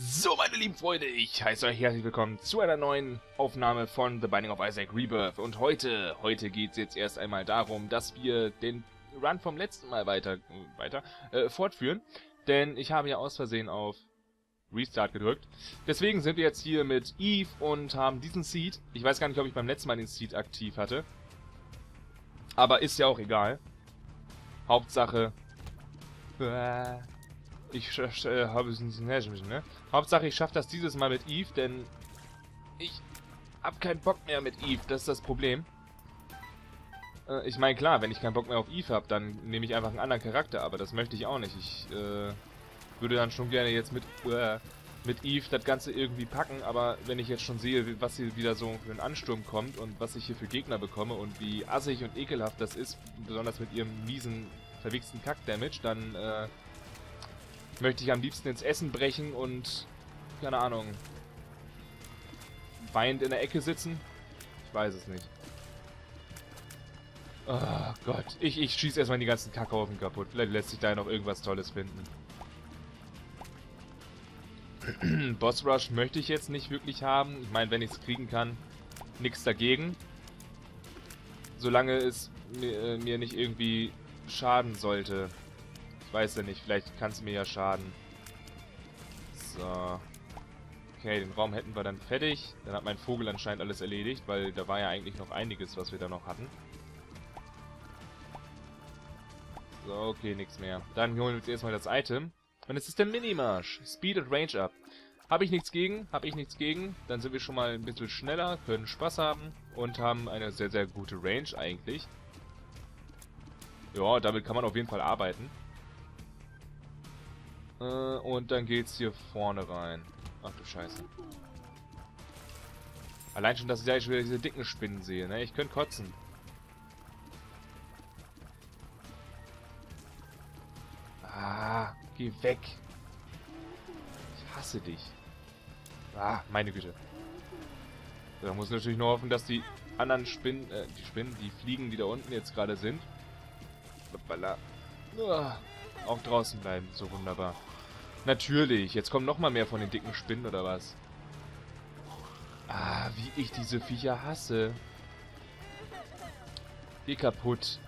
So, meine lieben Freunde, ich heiße euch herzlich willkommen zu einer neuen Aufnahme von The Binding of Isaac Rebirth. Und heute, heute geht es jetzt erst einmal darum, dass wir den Run vom letzten Mal weiter, weiter äh, fortführen. Denn ich habe ja aus Versehen auf Restart gedrückt. Deswegen sind wir jetzt hier mit Eve und haben diesen Seed. Ich weiß gar nicht, ob ich beim letzten Mal den Seed aktiv hatte. Aber ist ja auch egal. Hauptsache... Äh, ich äh, habe es ne? Hauptsache ich schaffe das dieses Mal mit Eve, denn ich hab keinen Bock mehr mit Eve, das ist das Problem. Äh, ich meine, klar, wenn ich keinen Bock mehr auf Eve habe, dann nehme ich einfach einen anderen Charakter, aber das möchte ich auch nicht. Ich äh, würde dann schon gerne jetzt mit, äh, mit Eve das Ganze irgendwie packen, aber wenn ich jetzt schon sehe, was hier wieder so für ein Ansturm kommt und was ich hier für Gegner bekomme und wie assig und ekelhaft das ist, besonders mit ihrem miesen, verwichsten Kack-Damage, dann, äh, möchte ich am liebsten ins Essen brechen und, keine Ahnung, weinend in der Ecke sitzen? Ich weiß es nicht. Oh Gott, ich, ich schieße erstmal die ganzen Kackhaufen kaputt. Vielleicht lässt sich da noch irgendwas Tolles finden. Boss Rush möchte ich jetzt nicht wirklich haben. Ich meine, wenn ich es kriegen kann, nichts dagegen. Solange es mir, äh, mir nicht irgendwie schaden sollte. Ich weiß ja nicht, vielleicht kann es mir ja schaden. So. Okay, den Raum hätten wir dann fertig. Dann hat mein Vogel anscheinend alles erledigt, weil da war ja eigentlich noch einiges, was wir da noch hatten. So, okay, nichts mehr. Dann holen wir uns erstmal das Item. Und es ist der Minimarsch. Speed und Range up. Habe ich nichts gegen, habe ich nichts gegen. Dann sind wir schon mal ein bisschen schneller, können Spaß haben und haben eine sehr, sehr gute Range eigentlich. Ja, damit kann man auf jeden Fall arbeiten. Äh, und dann geht's hier vorne rein. Ach du Scheiße. Allein schon, dass ich da schon wieder diese dicken Spinnen sehe, ne? Ich könnte kotzen. Ah, geh weg. Ich hasse dich. Ah, meine Güte. Da muss natürlich nur hoffen, dass die anderen Spinnen, äh, die Spinnen, die Fliegen, die da unten jetzt gerade sind, ah, auch draußen bleiben. So wunderbar. Natürlich. Jetzt kommen noch mal mehr von den dicken Spinnen, oder was? Ah, wie ich diese Viecher hasse. Geh kaputt.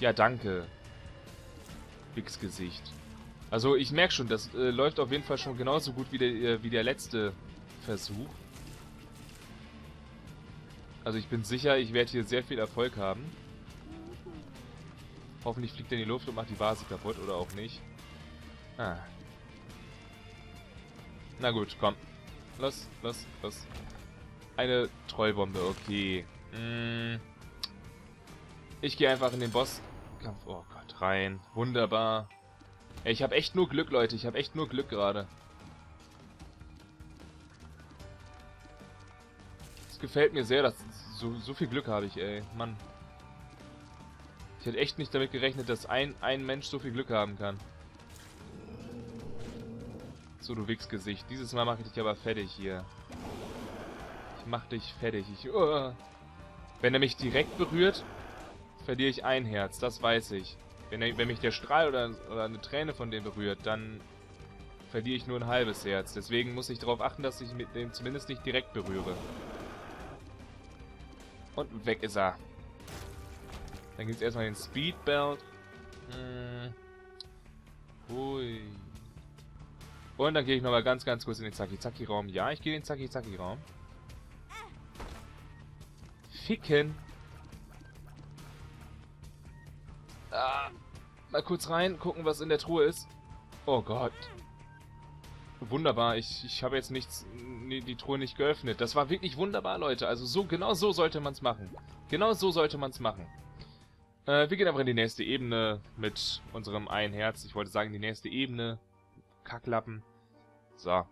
Ja, danke. Wichsgesicht. Also, ich merke schon, das äh, läuft auf jeden Fall schon genauso gut wie der, äh, wie der letzte Versuch. Also, ich bin sicher, ich werde hier sehr viel Erfolg haben. Hoffentlich fliegt er in die Luft und macht die Vase kaputt, oder auch nicht. Ah. Na gut, komm. Los, los, los. Eine Trollbombe, okay. Hm. Ich gehe einfach in den Bosskampf. Oh Gott, rein. Wunderbar. Ich habe echt nur Glück, Leute. Ich habe echt nur Glück gerade. Es gefällt mir sehr, dass so, so viel Glück habe ich, ey. Mann. Ich hätte echt nicht damit gerechnet, dass ein, ein Mensch so viel Glück haben kann. So, du Wichsgesicht. Dieses Mal mache ich dich aber fertig hier. Ich mach dich fertig. Ich, uh. Wenn er mich direkt berührt, verliere ich ein Herz. Das weiß ich. Wenn, er, wenn mich der Strahl oder, oder eine Träne von dem berührt, dann verliere ich nur ein halbes Herz. Deswegen muss ich darauf achten, dass ich mit dem zumindest nicht direkt berühre. Und weg ist er. Dann gibt es erstmal den Speedbelt. Hm. Und dann gehe ich nochmal ganz, ganz kurz in den Zaki-Zaki-Raum. Ja, ich gehe in den Zaki-Zaki-Raum. Ficken. Ah, mal kurz rein, gucken, was in der Truhe ist. Oh Gott. Wunderbar, ich, ich habe jetzt nichts, die Truhe nicht geöffnet. Das war wirklich wunderbar, Leute. Also so, genau so sollte man es machen. Genau so sollte man es machen. Äh, wir gehen einfach in die nächste Ebene mit unserem ein Herz. Ich wollte sagen, die nächste Ebene. Kacklappen. So.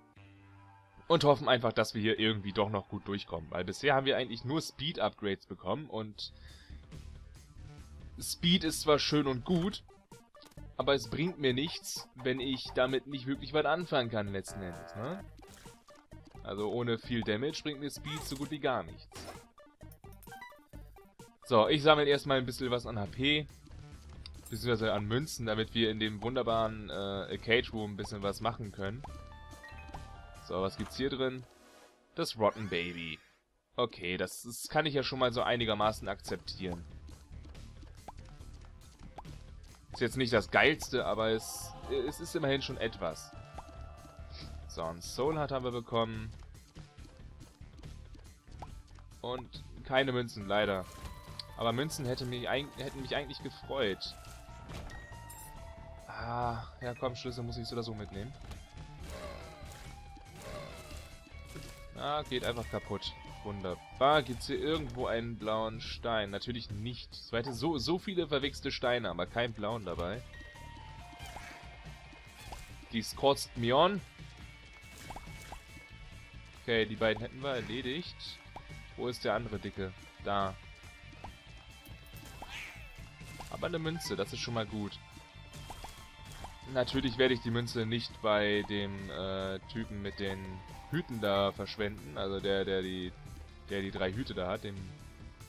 Und hoffen einfach, dass wir hier irgendwie doch noch gut durchkommen. Weil bisher haben wir eigentlich nur Speed-Upgrades bekommen und Speed ist zwar schön und gut, aber es bringt mir nichts, wenn ich damit nicht wirklich was anfangen kann letzten Endes, ne? Also ohne viel Damage bringt mir Speed so gut wie gar nichts. So, ich sammle erstmal ein bisschen was an HP beziehungsweise an Münzen, damit wir in dem wunderbaren äh, Cage Room ein bisschen was machen können. So, was gibt's hier drin? Das Rotten Baby. Okay, das, das kann ich ja schon mal so einigermaßen akzeptieren. Ist jetzt nicht das Geilste, aber es, es ist immerhin schon etwas. So, ein Soul Heart haben wir bekommen. Und keine Münzen, leider. Aber Münzen hätte mich, hätten mich eigentlich gefreut. Ah, ja komm, Schlüssel muss ich so oder so mitnehmen. Ah, geht einfach kaputt. Wunderbar. Gibt es hier irgendwo einen blauen Stein? Natürlich nicht. Hatte so, so viele verwichste Steine, aber kein blauen dabei. Dies kotzt mir on. Okay, die beiden hätten wir erledigt. Wo ist der andere Dicke? Da. Aber eine Münze, das ist schon mal gut. Natürlich werde ich die Münze nicht bei dem äh, Typen mit den Hüten da verschwenden, also der, der die, der die drei Hüte da hat, dem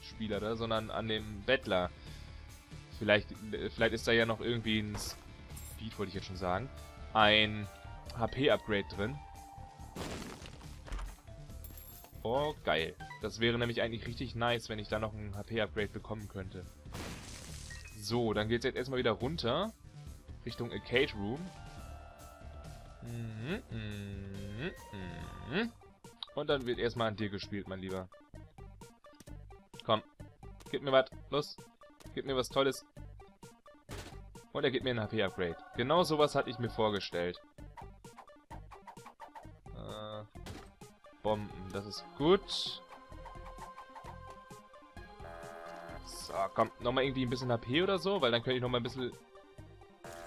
Spieler da, sondern an dem Bettler. Vielleicht, vielleicht ist da ja noch irgendwie ein Speed, wollte ich jetzt schon sagen, ein HP-Upgrade drin. Oh, geil. Das wäre nämlich eigentlich richtig nice, wenn ich da noch ein HP-Upgrade bekommen könnte. So, dann geht's jetzt erstmal wieder runter. Richtung Arcade Room. Mhm, mhm, mhm. Und dann wird erstmal an dir gespielt, mein Lieber. Komm. Gib mir was. Los. Gib mir was Tolles. Und er gibt mir ein HP-Upgrade. Genau sowas hatte ich mir vorgestellt. Äh, Bomben. Das ist gut. So, komm. Nochmal irgendwie ein bisschen HP oder so, weil dann könnte ich nochmal ein bisschen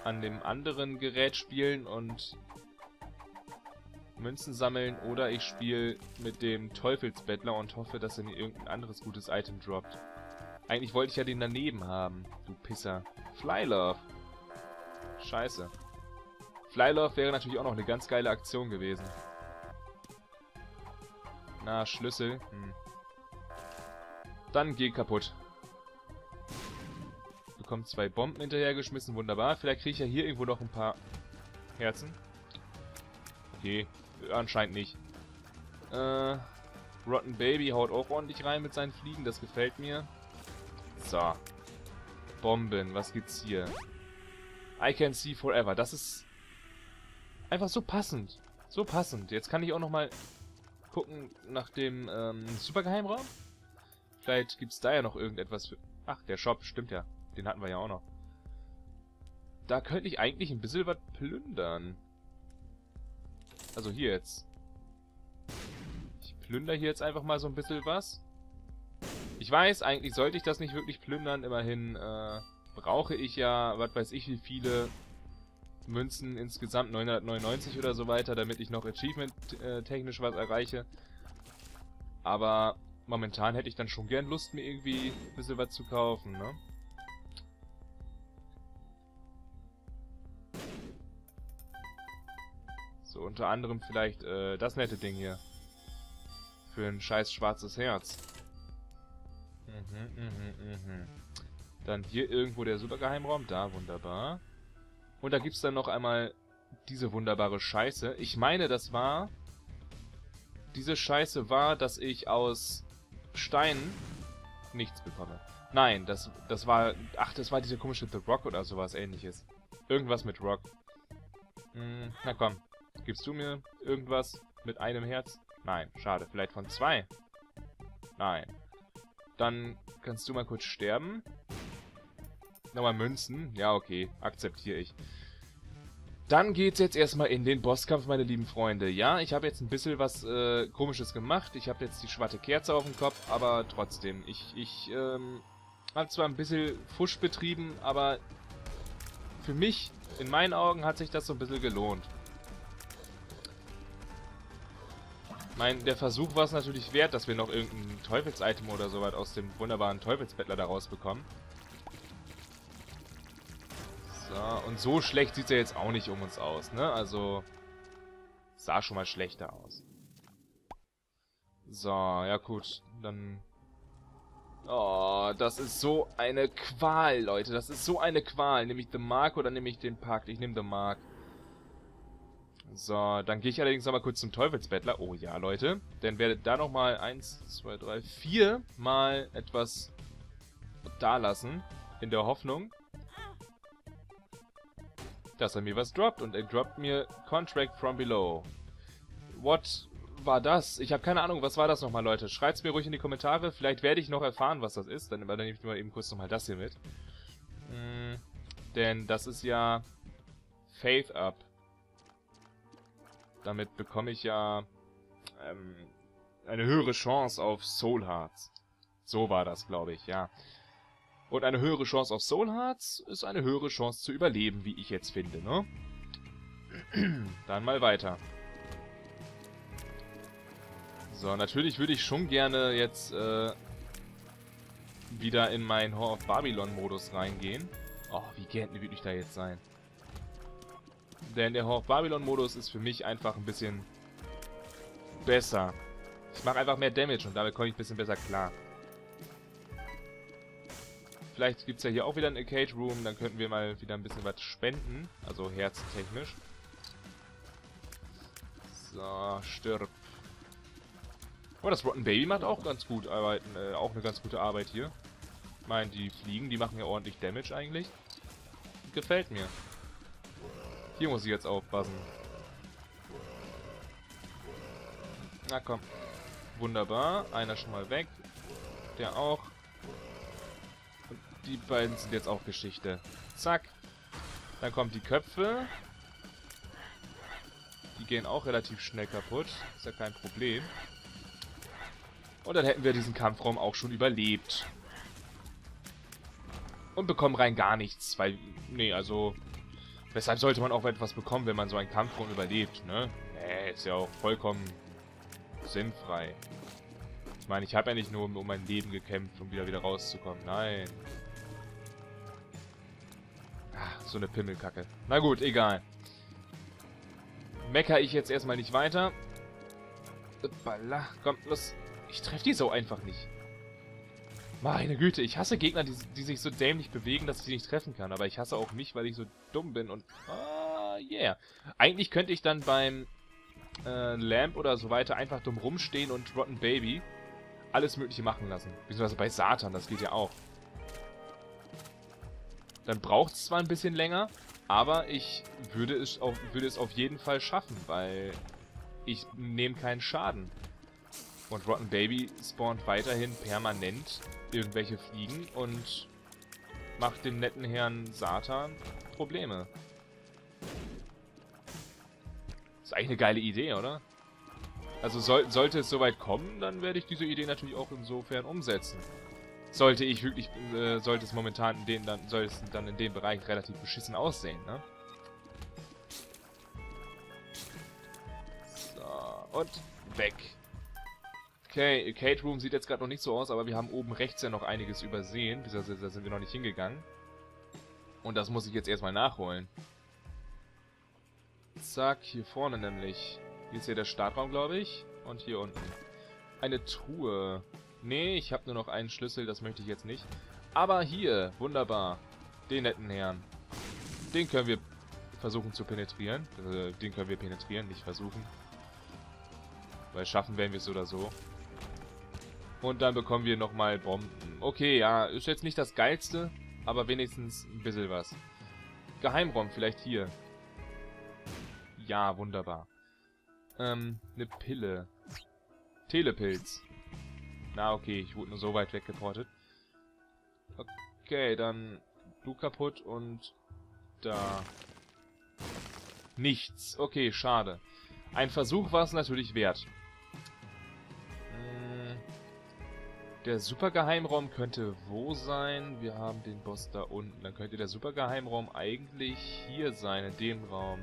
an dem anderen Gerät spielen und Münzen sammeln oder ich spiele mit dem Teufelsbettler und hoffe, dass er mir irgendein anderes gutes Item droppt. Eigentlich wollte ich ja den daneben haben, du Pisser. Flylove. Scheiße. Flylove wäre natürlich auch noch eine ganz geile Aktion gewesen. Na, Schlüssel. Hm. Dann geh kaputt bekommt zwei Bomben hinterhergeschmissen. Wunderbar. Vielleicht kriege ich ja hier irgendwo noch ein paar Herzen. Okay, anscheinend nicht. Äh, Rotten Baby haut auch ordentlich rein mit seinen Fliegen. Das gefällt mir. So. Bomben. Was gibt's hier? I can see forever. Das ist einfach so passend. So passend. Jetzt kann ich auch noch mal gucken nach dem ähm, Supergeheimraum. Vielleicht gibt's da ja noch irgendetwas für... Ach, der Shop, stimmt ja. Den hatten wir ja auch noch. Da könnte ich eigentlich ein bisschen was plündern. Also hier jetzt. Ich plündere hier jetzt einfach mal so ein bisschen was. Ich weiß, eigentlich sollte ich das nicht wirklich plündern. Immerhin äh, brauche ich ja, was weiß ich wie viele Münzen insgesamt, 999 oder so weiter, damit ich noch achievement-technisch was erreiche. Aber momentan hätte ich dann schon gern Lust, mir irgendwie ein bisschen was zu kaufen, ne? So, unter anderem vielleicht äh, das nette Ding hier. Für ein scheiß schwarzes Herz. Mhm, mhm, mhm. Dann hier irgendwo der Supergeheimraum. Da, wunderbar. Und da gibt's dann noch einmal diese wunderbare Scheiße. Ich meine, das war... Diese Scheiße war, dass ich aus Steinen nichts bekomme. Nein, das, das war... Ach, das war diese komische The Rock oder sowas ähnliches. Irgendwas mit Rock. Hm, na komm. Gibst du mir irgendwas mit einem Herz? Nein, schade. Vielleicht von zwei? Nein. Dann kannst du mal kurz sterben. Nochmal Münzen. Ja, okay. Akzeptiere ich. Dann geht's jetzt erstmal in den Bosskampf, meine lieben Freunde. Ja, ich habe jetzt ein bisschen was äh, komisches gemacht. Ich habe jetzt die schwarze Kerze auf dem Kopf, aber trotzdem. Ich, ich ähm, habe zwar ein bisschen Fusch betrieben, aber für mich, in meinen Augen, hat sich das so ein bisschen gelohnt. Mein, der Versuch war es natürlich wert, dass wir noch irgendein Teufels-Item oder sowas aus dem wunderbaren Teufelsbettler da rausbekommen. So, und so schlecht sieht es ja jetzt auch nicht um uns aus, ne? Also, sah schon mal schlechter aus. So, ja gut, dann... Oh, das ist so eine Qual, Leute. Das ist so eine Qual. Nehme ich The Mark oder nehme ich den Pakt? Ich nehme The Mark. So, dann gehe ich allerdings nochmal kurz zum Teufelsbettler. Oh ja, Leute. Dann werdet da nochmal 1, 2, 3, 4 mal etwas da lassen. In der Hoffnung, dass er mir was droppt. Und er droppt mir Contract from Below. What war das? Ich habe keine Ahnung, was war das nochmal, Leute? Schreibt's mir ruhig in die Kommentare. Vielleicht werde ich noch erfahren, was das ist. Dann, nehme ich mal eben kurz nochmal das hier mit. Hm, denn das ist ja Faith Up. Damit bekomme ich ja ähm, eine höhere Chance auf Soul Hearts. So war das, glaube ich, ja. Und eine höhere Chance auf Soul Hearts ist eine höhere Chance zu überleben, wie ich jetzt finde, ne? Dann mal weiter. So, natürlich würde ich schon gerne jetzt äh, wieder in meinen Horror of Babylon-Modus reingehen. Oh, wie gerne würde ich da jetzt sein? Denn der Horror of Babylon-Modus ist für mich einfach ein bisschen besser. Ich mache einfach mehr Damage und damit komme ich ein bisschen besser klar. Vielleicht gibt es ja hier auch wieder ein Arcade Room, dann könnten wir mal wieder ein bisschen was spenden. Also herztechnisch. So, stirb. Oh, das Rotten Baby macht auch ganz gut arbeiten, äh, auch eine ganz gute Arbeit hier. Ich meine, die Fliegen, die machen ja ordentlich Damage eigentlich. Gefällt mir. Hier muss ich jetzt aufpassen. Na komm. Wunderbar. Einer schon mal weg. Der auch. Und die beiden sind jetzt auch Geschichte. Zack. Dann kommen die Köpfe. Die gehen auch relativ schnell kaputt. Ist ja kein Problem. Und dann hätten wir diesen Kampfraum auch schon überlebt. Und bekommen rein gar nichts, weil... Nee, also... Weshalb sollte man auch etwas bekommen, wenn man so einen Kampfraum überlebt, ne? Nee, ist ja auch vollkommen sinnfrei. Ich meine, ich habe ja nicht nur um mein Leben gekämpft, um wieder wieder rauszukommen. Nein. Ach, so eine Pimmelkacke. Na gut, egal. Mecker ich jetzt erstmal nicht weiter. Balla, komm, los. Ich treffe die so einfach nicht. Meine Güte, ich hasse Gegner, die, die, sich so dämlich bewegen, dass ich sie nicht treffen kann. Aber ich hasse auch mich, weil ich so dumm bin und... Ah, yeah. Eigentlich könnte ich dann beim äh, Lamp oder so weiter einfach dumm rumstehen und Rotten Baby alles mögliche machen lassen. Beziehungsweise bei Satan, das geht ja auch. Dann braucht es zwar ein bisschen länger, aber ich würde es, auf, würde es auf jeden Fall schaffen, weil ich nehme keinen Schaden. Und Rotten Baby spawnt weiterhin permanent irgendwelche Fliegen und macht dem netten Herrn Satan Probleme. Ist eigentlich eine geile Idee, oder? Also soll, sollte es soweit kommen, dann werde ich diese Idee natürlich auch insofern umsetzen. Sollte ich wirklich, äh, sollte es momentan in den, dann, soll es dann in dem Bereich relativ beschissen aussehen, ne? So, und weg. Okay, Arcade Room sieht jetzt gerade noch nicht so aus, aber wir haben oben rechts ja noch einiges übersehen. Da sind wir noch nicht hingegangen. Und das muss ich jetzt erstmal nachholen. Zack, hier vorne nämlich. Hier ist ja der Startraum, glaube ich. Und hier unten. Eine Truhe. Nee, ich habe nur noch einen Schlüssel, das möchte ich jetzt nicht. Aber hier, wunderbar. Den netten Herrn. Den können wir versuchen zu penetrieren. Also, den können wir penetrieren, nicht versuchen. Weil schaffen werden wir es oder so. Und dann bekommen wir nochmal Bomben. Okay, ja, ist jetzt nicht das Geilste, aber wenigstens ein bisschen was. Geheimraum, vielleicht hier. Ja, wunderbar. Ähm, eine Pille. Telepilz. Na, okay, ich wurde nur so weit weggeportet. Okay, dann du kaputt und da. Nichts. Okay, schade. Ein Versuch war es natürlich wert. Der Supergeheimraum könnte wo sein? Wir haben den Boss da unten. Dann könnte der Supergeheimraum eigentlich hier sein, in dem Raum.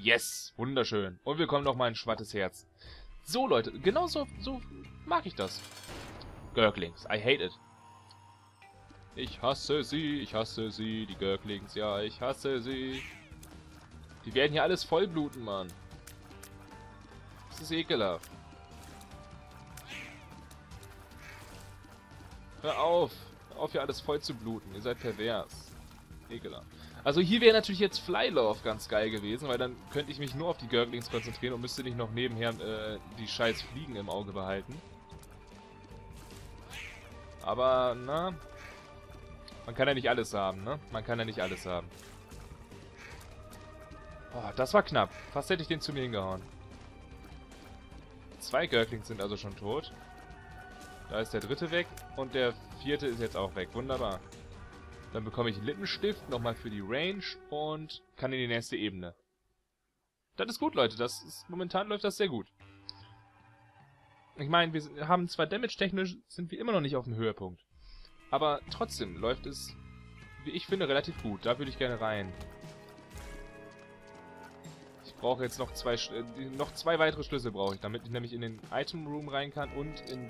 Yes! Wunderschön. Und wir kommen noch mal ein schwattes Herz. So, Leute. Genau so, so mag ich das. Gurglings. I hate it. Ich hasse sie, ich hasse sie, die Gurglings, ja, ich hasse sie. Die werden hier alles vollbluten, Mann. Das ist ekelhaft. Hör auf! Hör auf, hier alles voll zu bluten. Ihr seid pervers. Ekelhaft. Also hier wäre natürlich jetzt Flylove ganz geil gewesen, weil dann könnte ich mich nur auf die Gurglings konzentrieren und müsste nicht noch nebenher äh, die scheiß Fliegen im Auge behalten. Aber, na, man kann ja nicht alles haben, ne? Man kann ja nicht alles haben. Oh, das war knapp. Fast hätte ich den zu mir hingehauen. Zwei Gurglings sind also schon tot. Da ist der dritte weg und der vierte ist jetzt auch weg. Wunderbar. Dann bekomme ich Lippenstift nochmal für die Range und kann in die nächste Ebene. Das ist gut, Leute. Das ist, momentan läuft das sehr gut. Ich meine, wir haben zwar damage-technisch, sind wir immer noch nicht auf dem Höhepunkt. Aber trotzdem läuft es, wie ich finde, relativ gut. Da würde ich gerne rein. Brauche jetzt noch zwei, äh, noch zwei weitere Schlüssel brauche ich, damit ich nämlich in den Item Room rein kann und in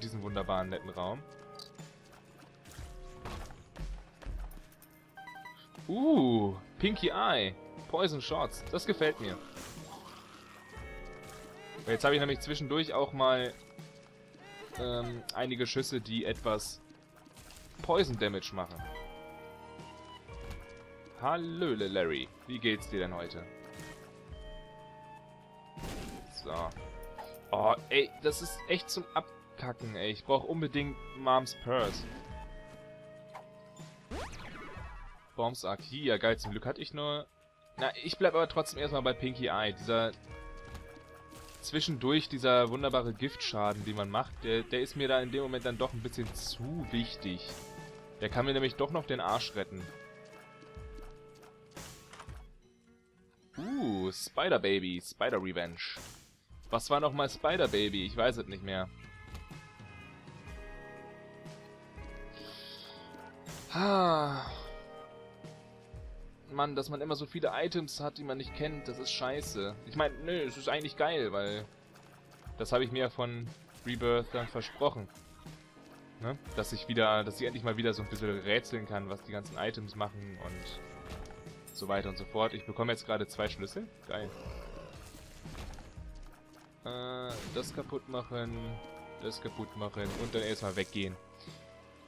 diesen wunderbaren, netten Raum. Uh, Pinky Eye. Poison Shots. Das gefällt mir. Jetzt habe ich nämlich zwischendurch auch mal ähm, einige Schüsse, die etwas Poison Damage machen. Hallöle, Larry. Wie geht's dir denn heute? So. Oh, ey, das ist echt zum Abkacken, ey. Ich brauche unbedingt Moms Purse. Bombs Arc. Hier, geil, zum Glück hatte ich nur... Na, ich bleib aber trotzdem erstmal bei Pinky Eye. Dieser... Zwischendurch dieser wunderbare Giftschaden, den man macht, der, der ist mir da in dem Moment dann doch ein bisschen zu wichtig. Der kann mir nämlich doch noch den Arsch retten. Uh, Spider Baby, Spider Revenge. Was war nochmal Spider Baby? Ich weiß es nicht mehr. Ah. Mann, dass man immer so viele Items hat, die man nicht kennt, das ist scheiße. Ich meine, nö, es ist eigentlich geil, weil das habe ich mir von Rebirth dann versprochen. Ne? Dass ich wieder, dass ich endlich mal wieder so ein bisschen rätseln kann, was die ganzen Items machen und so weiter und so fort. Ich bekomme jetzt gerade zwei Schlüssel. Geil. Äh, das kaputt machen, das kaputt machen und dann erstmal weggehen.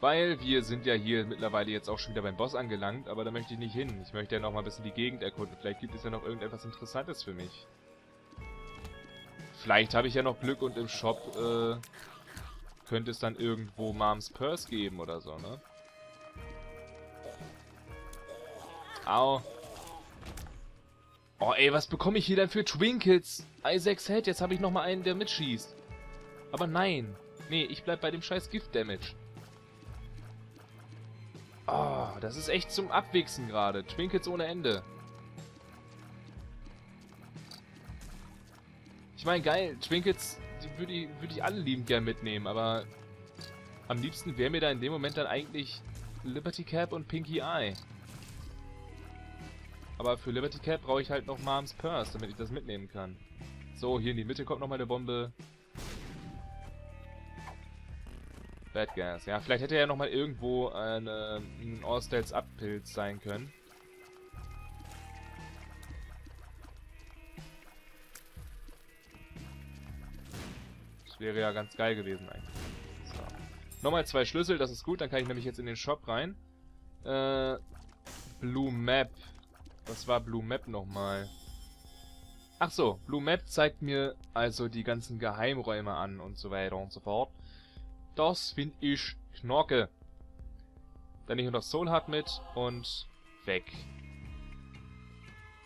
Weil wir sind ja hier mittlerweile jetzt auch schon wieder beim Boss angelangt, aber da möchte ich nicht hin. Ich möchte ja noch mal ein bisschen die Gegend erkunden. Vielleicht gibt es ja noch irgendetwas Interessantes für mich. Vielleicht habe ich ja noch Glück und im Shop äh, könnte es dann irgendwo Moms Purse geben oder so, ne? Au. Oh, ey, was bekomme ich hier denn für Twinkles? Isaacs Head, jetzt habe ich noch mal einen, der mitschießt. Aber nein. Nee, ich bleib bei dem scheiß Gift-Damage. Oh, das ist echt zum Abwichsen gerade. Twinkets ohne Ende. Ich meine, geil, Twinkets, würde ich, würd ich alle liebend gern mitnehmen, aber am liebsten wäre mir da in dem Moment dann eigentlich Liberty Cap und Pinky Eye. Aber für Liberty Cap brauche ich halt noch Moms Purse, damit ich das mitnehmen kann. So, hier in die Mitte kommt nochmal eine Bombe. Bad Gas. Ja, vielleicht hätte ja nochmal irgendwo eine, ein Orstels Abpilz sein können. Das wäre ja ganz geil gewesen eigentlich. So. Nochmal zwei Schlüssel, das ist gut. Dann kann ich nämlich jetzt in den Shop rein. Äh, Blue Map. Was war Blue Map nochmal? Ach so, Blue Map zeigt mir also die ganzen Geheimräume an und so weiter und so fort. Das finde ich Knorke. Dann nehme ich noch Soul Heart mit und weg.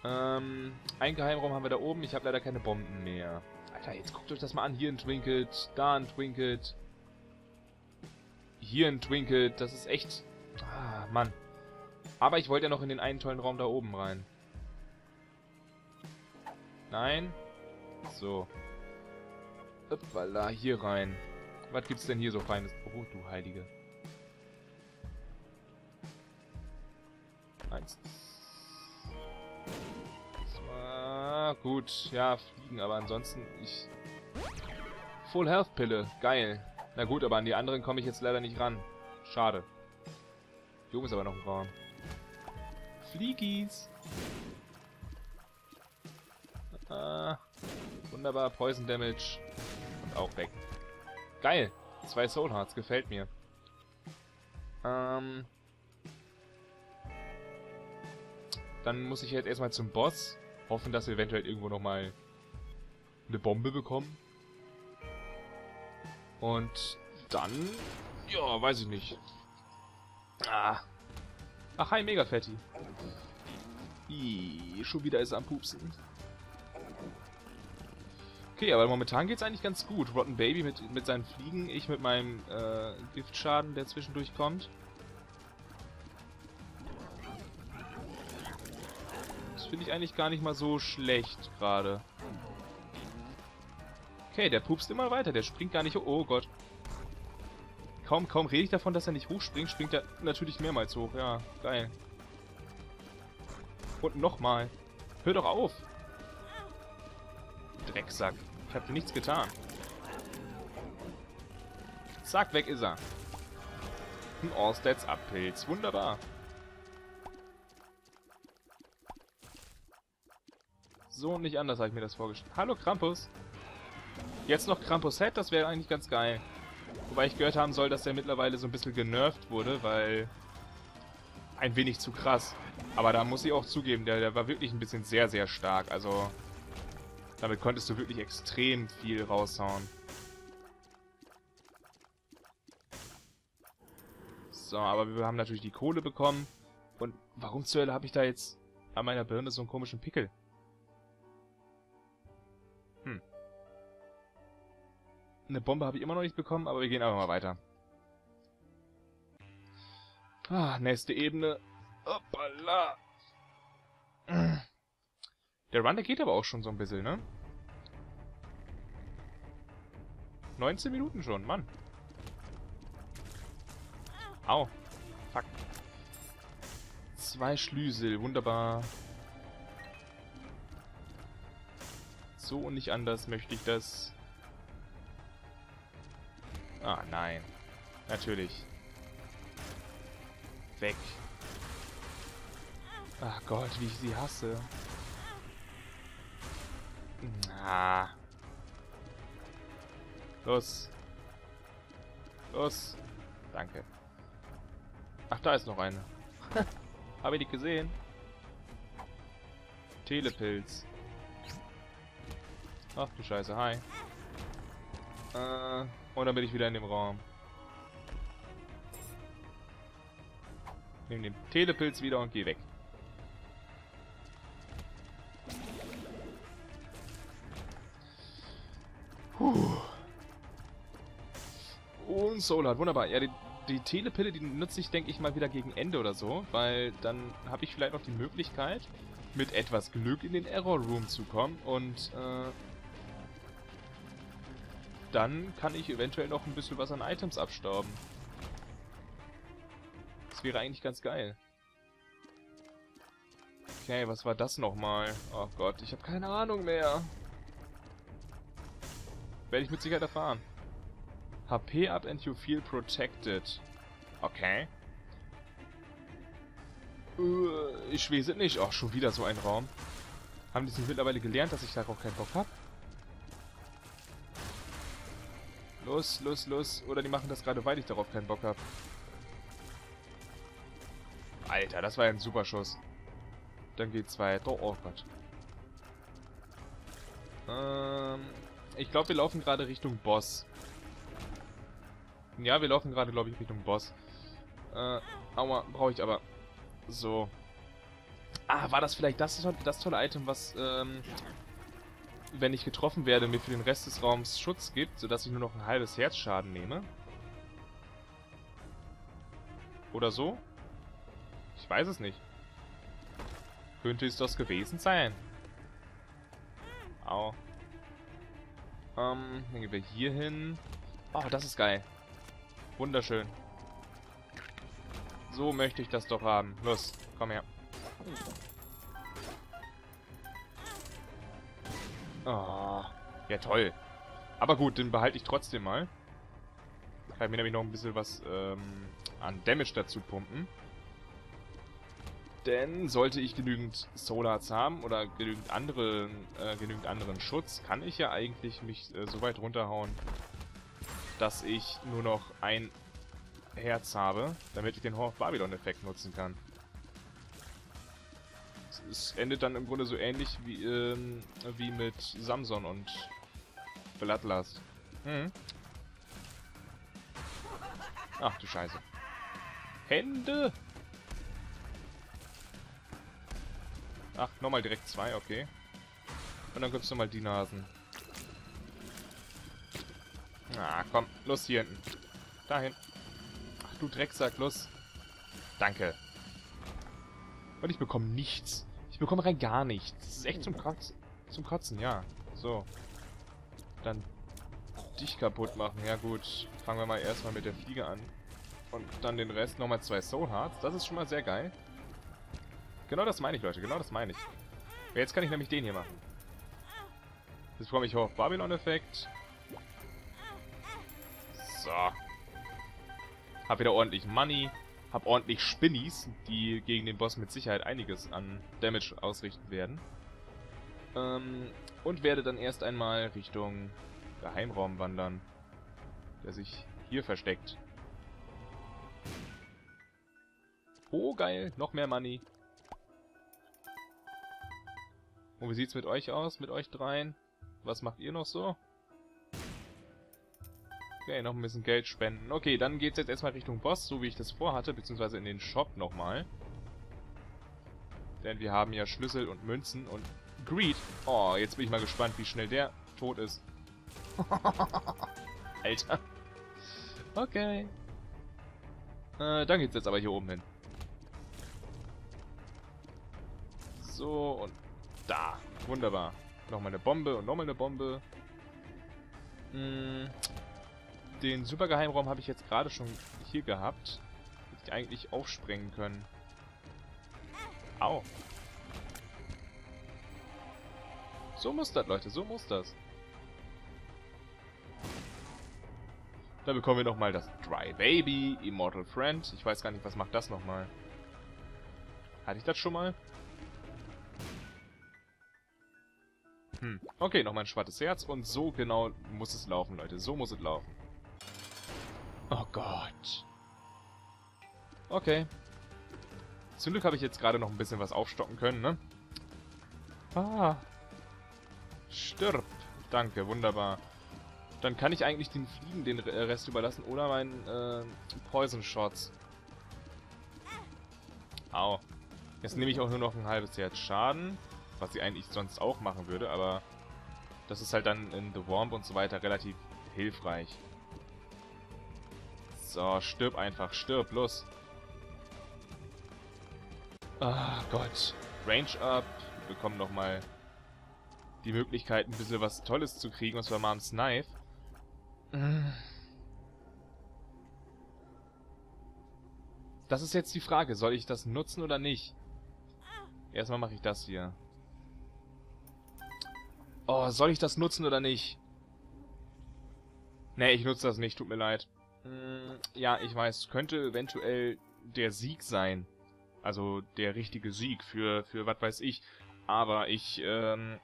Ähm, ein Geheimraum haben wir da oben. Ich habe leider keine Bomben mehr. Alter, jetzt guckt euch das mal an. Hier ein Twinklet, da ein Twinklet. Hier ein Twinklet. Das ist echt... Ah, Mann. Aber ich wollte ja noch in den einen tollen Raum da oben rein. Nein. So. Uppala, hier rein. Was gibt's denn hier so feines? Oh, du Heilige. Eins. Zwei. Gut, ja, fliegen, aber ansonsten ich... Full Health Pille, geil. Na gut, aber an die anderen komme ich jetzt leider nicht ran. Schade. Hier oben ist aber noch ein Raum. Fliegis. Ah, wunderbar, Poison Damage. Und auch weg. Geil. Zwei Soul Hearts, gefällt mir. Ähm. Dann muss ich jetzt erstmal zum Boss. Hoffen, dass wir eventuell irgendwo nochmal eine Bombe bekommen. Und dann... Ja, weiß ich nicht. Ah. Ach, hi, Mega Fatty. Ih, schon wieder ist er am Pupsen. Okay, aber momentan geht's eigentlich ganz gut. Rotten Baby mit, mit seinen Fliegen, ich mit meinem äh, Giftschaden, der zwischendurch kommt. Das finde ich eigentlich gar nicht mal so schlecht gerade. Okay, der pupst immer weiter, der springt gar nicht hoch. Oh Gott. Kaum, kaum rede ich davon, dass er nicht hochspringt, springt er natürlich mehrmals hoch. Ja, geil. Und nochmal. Hör doch auf. Drecksack. Ich hab dir nichts getan. Zack, weg ist er. Ein Allstats Abpilz. Wunderbar. So und nicht anders habe ich mir das vorgestellt. Hallo Krampus. Jetzt noch Krampus Head, das wäre eigentlich ganz geil. Wobei ich gehört haben soll, dass der mittlerweile so ein bisschen genervt wurde, weil... Ein wenig zu krass. Aber da muss ich auch zugeben, der, der war wirklich ein bisschen sehr, sehr stark. Also, damit konntest du wirklich extrem viel raushauen. So, aber wir haben natürlich die Kohle bekommen. Und warum zur Hölle habe ich da jetzt an meiner Birne so einen komischen Pickel? Eine Bombe habe ich immer noch nicht bekommen, aber wir gehen einfach mal weiter. Ah, nächste Ebene. Hoppala. Der Run, der geht aber auch schon so ein bisschen, ne? 19 Minuten schon, Mann. Au. Fuck. Zwei Schlüssel, wunderbar. So und nicht anders möchte ich das. Ah, nein. Natürlich. Weg. Ach Gott, wie ich sie hasse. Ah. Los. Los. Danke. Ach, da ist noch eine. Habe ich nicht gesehen. Telepilz. Ach du Scheiße, hi. Äh, und dann bin ich wieder in dem Raum. Nimm den Telepilz wieder und geh weg. Puh. Und Solar, wunderbar. Ja, die, die Telepille, die nutze ich, denke ich, mal wieder gegen Ende oder so, weil dann habe ich vielleicht noch die Möglichkeit, mit etwas Glück in den Error Room zu kommen und äh, dann kann ich eventuell noch ein bisschen was an Items abstauben. Das wäre eigentlich ganz geil. Okay, was war das nochmal? Oh Gott, ich habe keine Ahnung mehr. Werde ich mit Sicherheit erfahren. HP up and you feel protected. Okay. Uh, ich es nicht. Ach, schon wieder so ein Raum. Haben die sich mittlerweile gelernt, dass ich darauf keinen Bock habe? Los, los, los. Oder die machen das gerade, weil ich darauf keinen Bock habe. Alter, das war ja ein super Schuss. Dann geht's weiter. Oh Gott. Ähm, ich glaube, wir laufen gerade Richtung Boss. Ja, wir laufen gerade, glaube ich, Richtung Boss. Äh, aua, brauche ich aber. So. Ah, war das vielleicht das, das tolle Item, was, ähm, wenn ich getroffen werde, mir für den Rest des Raums Schutz gibt, sodass ich nur noch ein halbes Herzschaden nehme? Oder so? Ich weiß es nicht. Könnte es das gewesen sein? Au. Ähm, dann gehen wir hier hin. Oh, das ist geil. Wunderschön. So möchte ich das doch haben. Los, komm her. Oh, ja toll. Aber gut, den behalte ich trotzdem mal. Kann mir nämlich noch ein bisschen was ähm, an Damage dazu pumpen. Denn sollte ich genügend Solars haben oder genügend, andere, äh, genügend anderen Schutz, kann ich ja eigentlich mich äh, so weit runterhauen, dass ich nur noch ein Herz habe, damit ich den Hor Babylon-Effekt nutzen kann. Es endet dann im Grunde so ähnlich wie, ähm, wie mit Samson und Bloodlust. Mhm. Ach du Scheiße. Hände! Ach, nochmal direkt zwei, okay. Und dann gibt's nochmal die Nasen. Ah, komm, los hier hinten. Dahin. Ach du Drecksack, los. Danke. Und ich bekomme nichts. Ich bekomme rein gar nichts. Das ist echt zum Kotzen. Zum Kotzen, ja. So. Dann dich kaputt machen. Ja gut. Fangen wir mal erstmal mit der Fliege an. Und dann den Rest nochmal zwei Soul Hearts. Das ist schon mal sehr geil. Genau das meine ich, Leute. Genau das meine ich. Jetzt kann ich nämlich den hier machen. Jetzt bekomme ich hoch Babylon-Effekt. So. Hab wieder ordentlich Money. Hab ordentlich Spinnies, die gegen den Boss mit Sicherheit einiges an Damage ausrichten werden. Ähm, und werde dann erst einmal Richtung Geheimraum wandern, der sich hier versteckt. Oh, geil. Noch mehr Money. Und wie sieht's mit euch aus? Mit euch dreien? Was macht ihr noch so? Okay, noch ein bisschen Geld spenden. Okay, dann geht's jetzt erstmal Richtung Boss, so wie ich das vorhatte, beziehungsweise in den Shop nochmal. Denn wir haben ja Schlüssel und Münzen und Greed. Oh, jetzt bin ich mal gespannt, wie schnell der tot ist. Alter. Okay. Äh, dann geht's jetzt aber hier oben hin. So, und da. Wunderbar. Nochmal eine Bombe und nochmal eine Bombe. Hm, den Supergeheimraum habe ich jetzt gerade schon hier gehabt. Hätte ich eigentlich aufsprengen können. Au. So muss das, Leute. So muss das. Dann bekommen wir nochmal das Dry Baby, Immortal Friend. Ich weiß gar nicht, was macht das nochmal. Hatte ich das schon mal? Hm. Okay, nochmal ein schwarzes Herz. Und so genau muss es laufen, Leute. So muss es laufen. Oh Gott. Okay. Zum Glück habe ich jetzt gerade noch ein bisschen was aufstocken können, ne? Ah. Stirb. Danke, wunderbar. Dann kann ich eigentlich den Fliegen den Rest überlassen oder meinen äh, Poison Shots. Au. Jetzt nehme ich auch nur noch ein halbes Herz Schaden, was ich eigentlich sonst auch machen würde, aber das ist halt dann in The Womp und so weiter relativ hilfreich. So, stirb einfach, stirb, los. Ah, Gott. Range up. Wir bekommen nochmal die Möglichkeit, ein bisschen was Tolles zu kriegen, und zwar Moms Knife. Das ist jetzt die Frage, soll ich das nutzen oder nicht? Erstmal mache ich das hier. Oh, soll ich das nutzen oder nicht? Nee, ich nutze das nicht, tut mir leid. Hm, ja, ich weiß, könnte eventuell der Sieg sein. Also der richtige Sieg für, für was weiß ich. Aber ich ähm,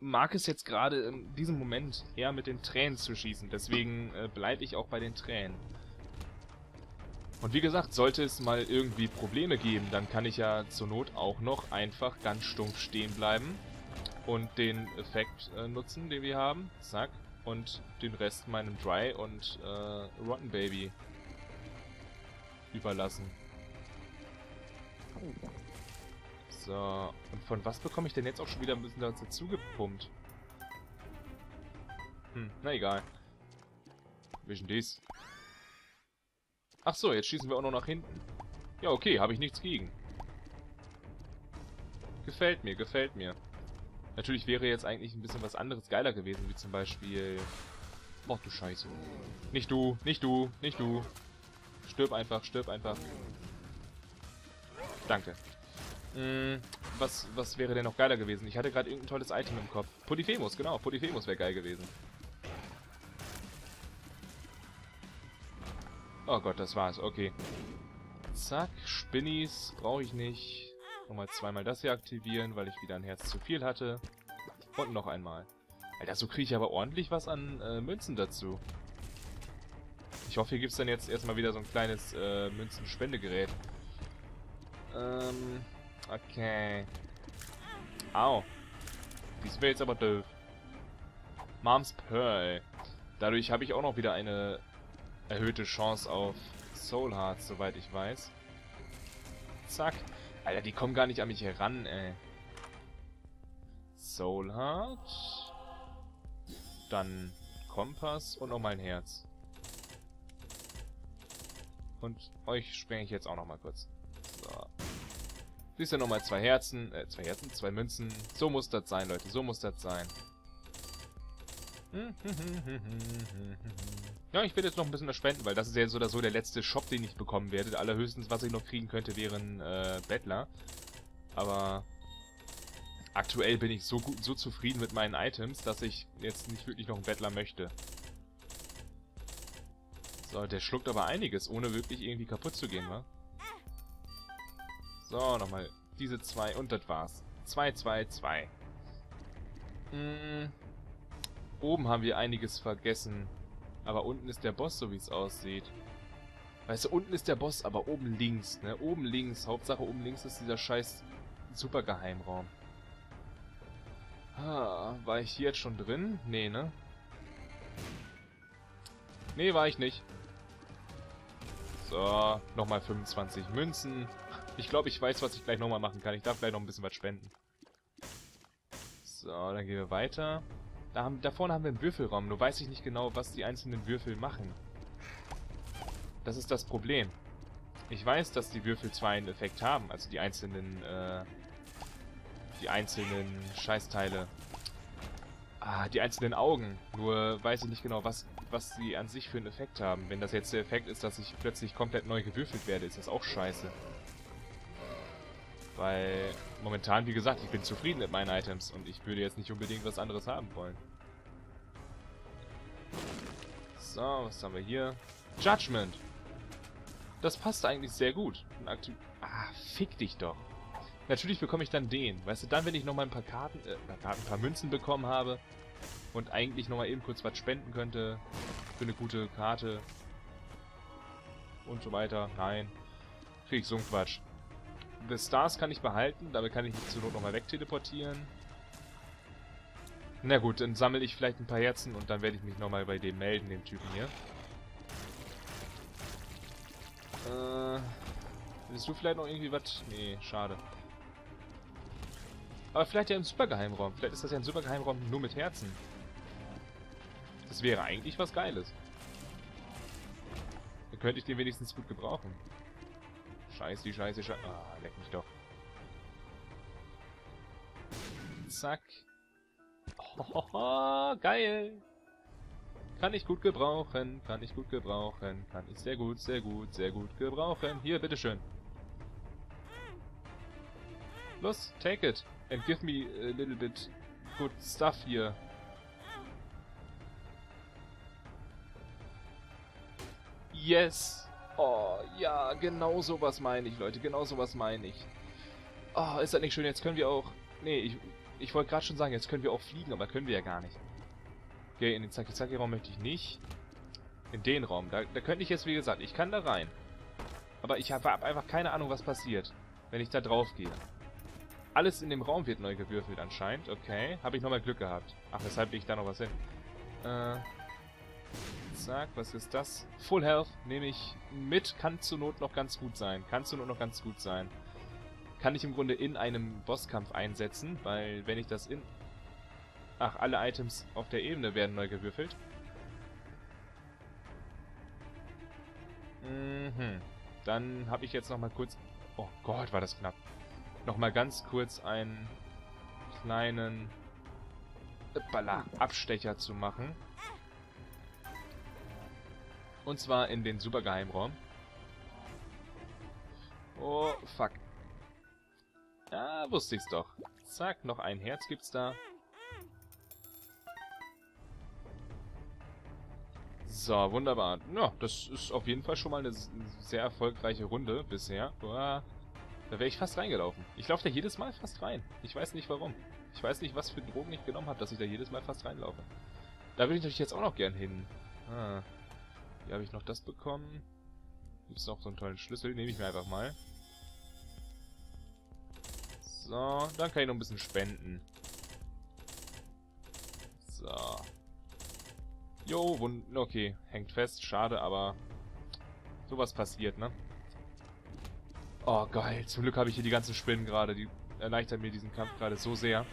mag es jetzt gerade in diesem Moment eher mit den Tränen zu schießen. Deswegen äh, bleibe ich auch bei den Tränen. Und wie gesagt, sollte es mal irgendwie Probleme geben, dann kann ich ja zur Not auch noch einfach ganz stumpf stehen bleiben und den Effekt äh, nutzen, den wir haben. Zack und den Rest meinem Dry und äh, Rotten Baby überlassen. So, und von was bekomme ich denn jetzt auch schon wieder ein bisschen dazu gepumpt? Hm, na egal. Wischen dies. Ach so, jetzt schießen wir auch noch nach hinten. Ja, okay, habe ich nichts gegen. Gefällt mir, gefällt mir. Natürlich wäre jetzt eigentlich ein bisschen was anderes geiler gewesen, wie zum Beispiel... Oh, du Scheiße. Nicht du, nicht du, nicht du. Stirb einfach, stirb einfach. Danke. Hm, was, was wäre denn noch geiler gewesen? Ich hatte gerade irgendein tolles Item im Kopf. Polyphemus, genau. Polyphemus wäre geil gewesen. Oh Gott, das war's. Okay. Zack, Spinnies brauche ich nicht. Nochmal zweimal das hier aktivieren, weil ich wieder ein Herz zu viel hatte. Und noch einmal. Alter, so kriege ich aber ordentlich was an äh, Münzen dazu. Ich hoffe, hier gibt es dann jetzt erstmal wieder so ein kleines äh, Münzenspendegerät. Ähm, Okay. Au. Dies wäre jetzt aber doof. Moms Pearl. Dadurch habe ich auch noch wieder eine erhöhte Chance auf Soul Hearts, soweit ich weiß. Zack. Alter, die kommen gar nicht an mich heran, ey. Soul Heart. Dann Kompass und nochmal ein Herz. Und euch sprenge ich jetzt auch nochmal kurz. So. Siehst du nochmal zwei Herzen, äh, zwei Herzen, zwei Münzen. So muss das sein, Leute, so muss das sein. Ja, ich werde jetzt noch ein bisschen was weil das ist ja so oder so der letzte Shop, den ich bekommen werde. Allerhöchstens, was ich noch kriegen könnte, wären äh, Bettler. Aber aktuell bin ich so gut, so zufrieden mit meinen Items, dass ich jetzt nicht wirklich noch einen Bettler möchte. So, der schluckt aber einiges, ohne wirklich irgendwie kaputt zu gehen, wa? So, nochmal diese zwei und das war's. 2, 2, 2. Hm, Oben haben wir einiges vergessen. Aber unten ist der Boss, so wie es aussieht. Weißt du, unten ist der Boss, aber oben links, ne? Oben links. Hauptsache oben links ist dieser scheiß Supergeheimraum. Ah, war ich hier jetzt schon drin? Nee, ne? Nee, war ich nicht. So, nochmal 25 Münzen. Ich glaube, ich weiß, was ich gleich nochmal machen kann. Ich darf gleich noch ein bisschen was spenden. So, dann gehen wir weiter. Da, haben, da vorne haben wir einen Würfelraum, nur weiß ich nicht genau, was die einzelnen Würfel machen. Das ist das Problem. Ich weiß, dass die Würfel zwar einen Effekt haben, also die einzelnen, äh, die einzelnen Scheißteile. Ah, die einzelnen Augen. Nur weiß ich nicht genau, was, was sie an sich für einen Effekt haben. Wenn das jetzt der Effekt ist, dass ich plötzlich komplett neu gewürfelt werde, ist das auch scheiße. Weil momentan, wie gesagt, ich bin zufrieden mit meinen Items und ich würde jetzt nicht unbedingt was anderes haben wollen. So, was haben wir hier? Judgment. Das passt eigentlich sehr gut. Ah, fick dich doch. Natürlich bekomme ich dann den. Weißt du, dann, wenn ich nochmal ein paar Karten, äh, paar Karten, ein paar Münzen bekommen habe und eigentlich nochmal eben kurz was spenden könnte für eine gute Karte und so weiter. Nein. Krieg ich so einen Quatsch. The Stars kann ich behalten, damit kann ich mich zur Not nochmal wegteleportieren. Na gut, dann sammle ich vielleicht ein paar Herzen und dann werde ich mich nochmal bei dem melden, dem Typen hier. Äh, willst du vielleicht noch irgendwie was? Nee, schade. Aber vielleicht ja ein Supergeheimraum. Vielleicht ist das ja ein Supergeheimraum nur mit Herzen. Das wäre eigentlich was Geiles. Dann könnte ich den wenigstens gut gebrauchen. Scheiße, scheiße, scheiße. Ah, leck mich doch. Zack. Oh, geil. Kann ich gut gebrauchen, kann ich gut gebrauchen, kann ich sehr gut, sehr gut, sehr gut gebrauchen. Hier, bitteschön. Los, take it and give me a little bit good stuff here. Yes! Oh, ja, genau sowas meine ich, Leute. Genau sowas meine ich. Oh, ist das nicht schön? Jetzt können wir auch... Nee, ich, ich wollte gerade schon sagen, jetzt können wir auch fliegen, aber können wir ja gar nicht. Okay, in den Zaki-Zaki-Raum möchte ich nicht. In den Raum. Da, da könnte ich jetzt, wie gesagt, ich kann da rein. Aber ich habe hab einfach keine Ahnung, was passiert, wenn ich da drauf gehe. Alles in dem Raum wird neu gewürfelt anscheinend. Okay, habe ich nochmal Glück gehabt. Ach, weshalb lege ich da noch was hin? Äh... Zack, was ist das? Full Health nehme ich mit. Kann zur Not noch ganz gut sein. Kann zur Not noch ganz gut sein. Kann ich im Grunde in einem Bosskampf einsetzen, weil wenn ich das in... Ach, alle Items auf der Ebene werden neu gewürfelt. Mhm. Dann habe ich jetzt nochmal kurz... Oh Gott, war das knapp. Nochmal ganz kurz einen kleinen... Balla, Abstecher zu machen. Und zwar in den Supergeheimraum. Oh, fuck. Ja, wusste ich's doch. Zack, noch ein Herz gibt's da. So, wunderbar. Ja, das ist auf jeden Fall schon mal eine sehr erfolgreiche Runde bisher. Uah, da wäre ich fast reingelaufen. Ich laufe da jedes Mal fast rein. Ich weiß nicht warum. Ich weiß nicht, was für Drogen ich genommen habe, dass ich da jedes Mal fast reinlaufe. Da würde ich natürlich jetzt auch noch gern hin. Ah. Hier habe ich noch das bekommen. Gibt es noch so einen tollen Schlüssel? Nehme ich mir einfach mal. So, dann kann ich noch ein bisschen spenden. So. Jo, wund okay, hängt fest, schade, aber sowas passiert, ne? Oh, geil. Zum Glück habe ich hier die ganzen Spinnen gerade. Die erleichtern mir diesen Kampf gerade so sehr.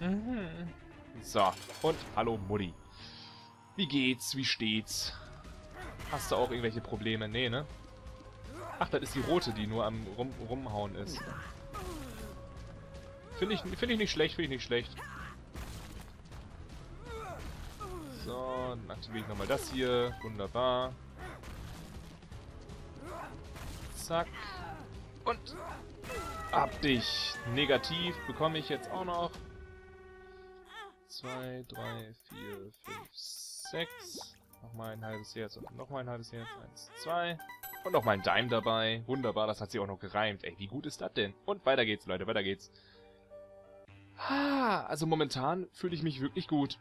Mhm. So, und hallo Mutti. Wie geht's? Wie steht's? Hast du auch irgendwelche Probleme? Nee, ne? Ach, das ist die rote, die nur am Rum Rumhauen ist. Finde ich, find ich nicht schlecht, finde ich nicht schlecht. So, dann aktiviere ich nochmal das hier. Wunderbar. Zack. Und ab dich. Negativ bekomme ich jetzt auch noch. 2, 3, 4, 5, 6. Nochmal ein halbes Herz und nochmal ein halbes Herz. 1, 2. Und nochmal ein Dime dabei. Wunderbar, das hat sie auch noch gereimt. Ey, wie gut ist das denn? Und weiter geht's, Leute, weiter geht's. Ah, also momentan fühle ich mich wirklich gut.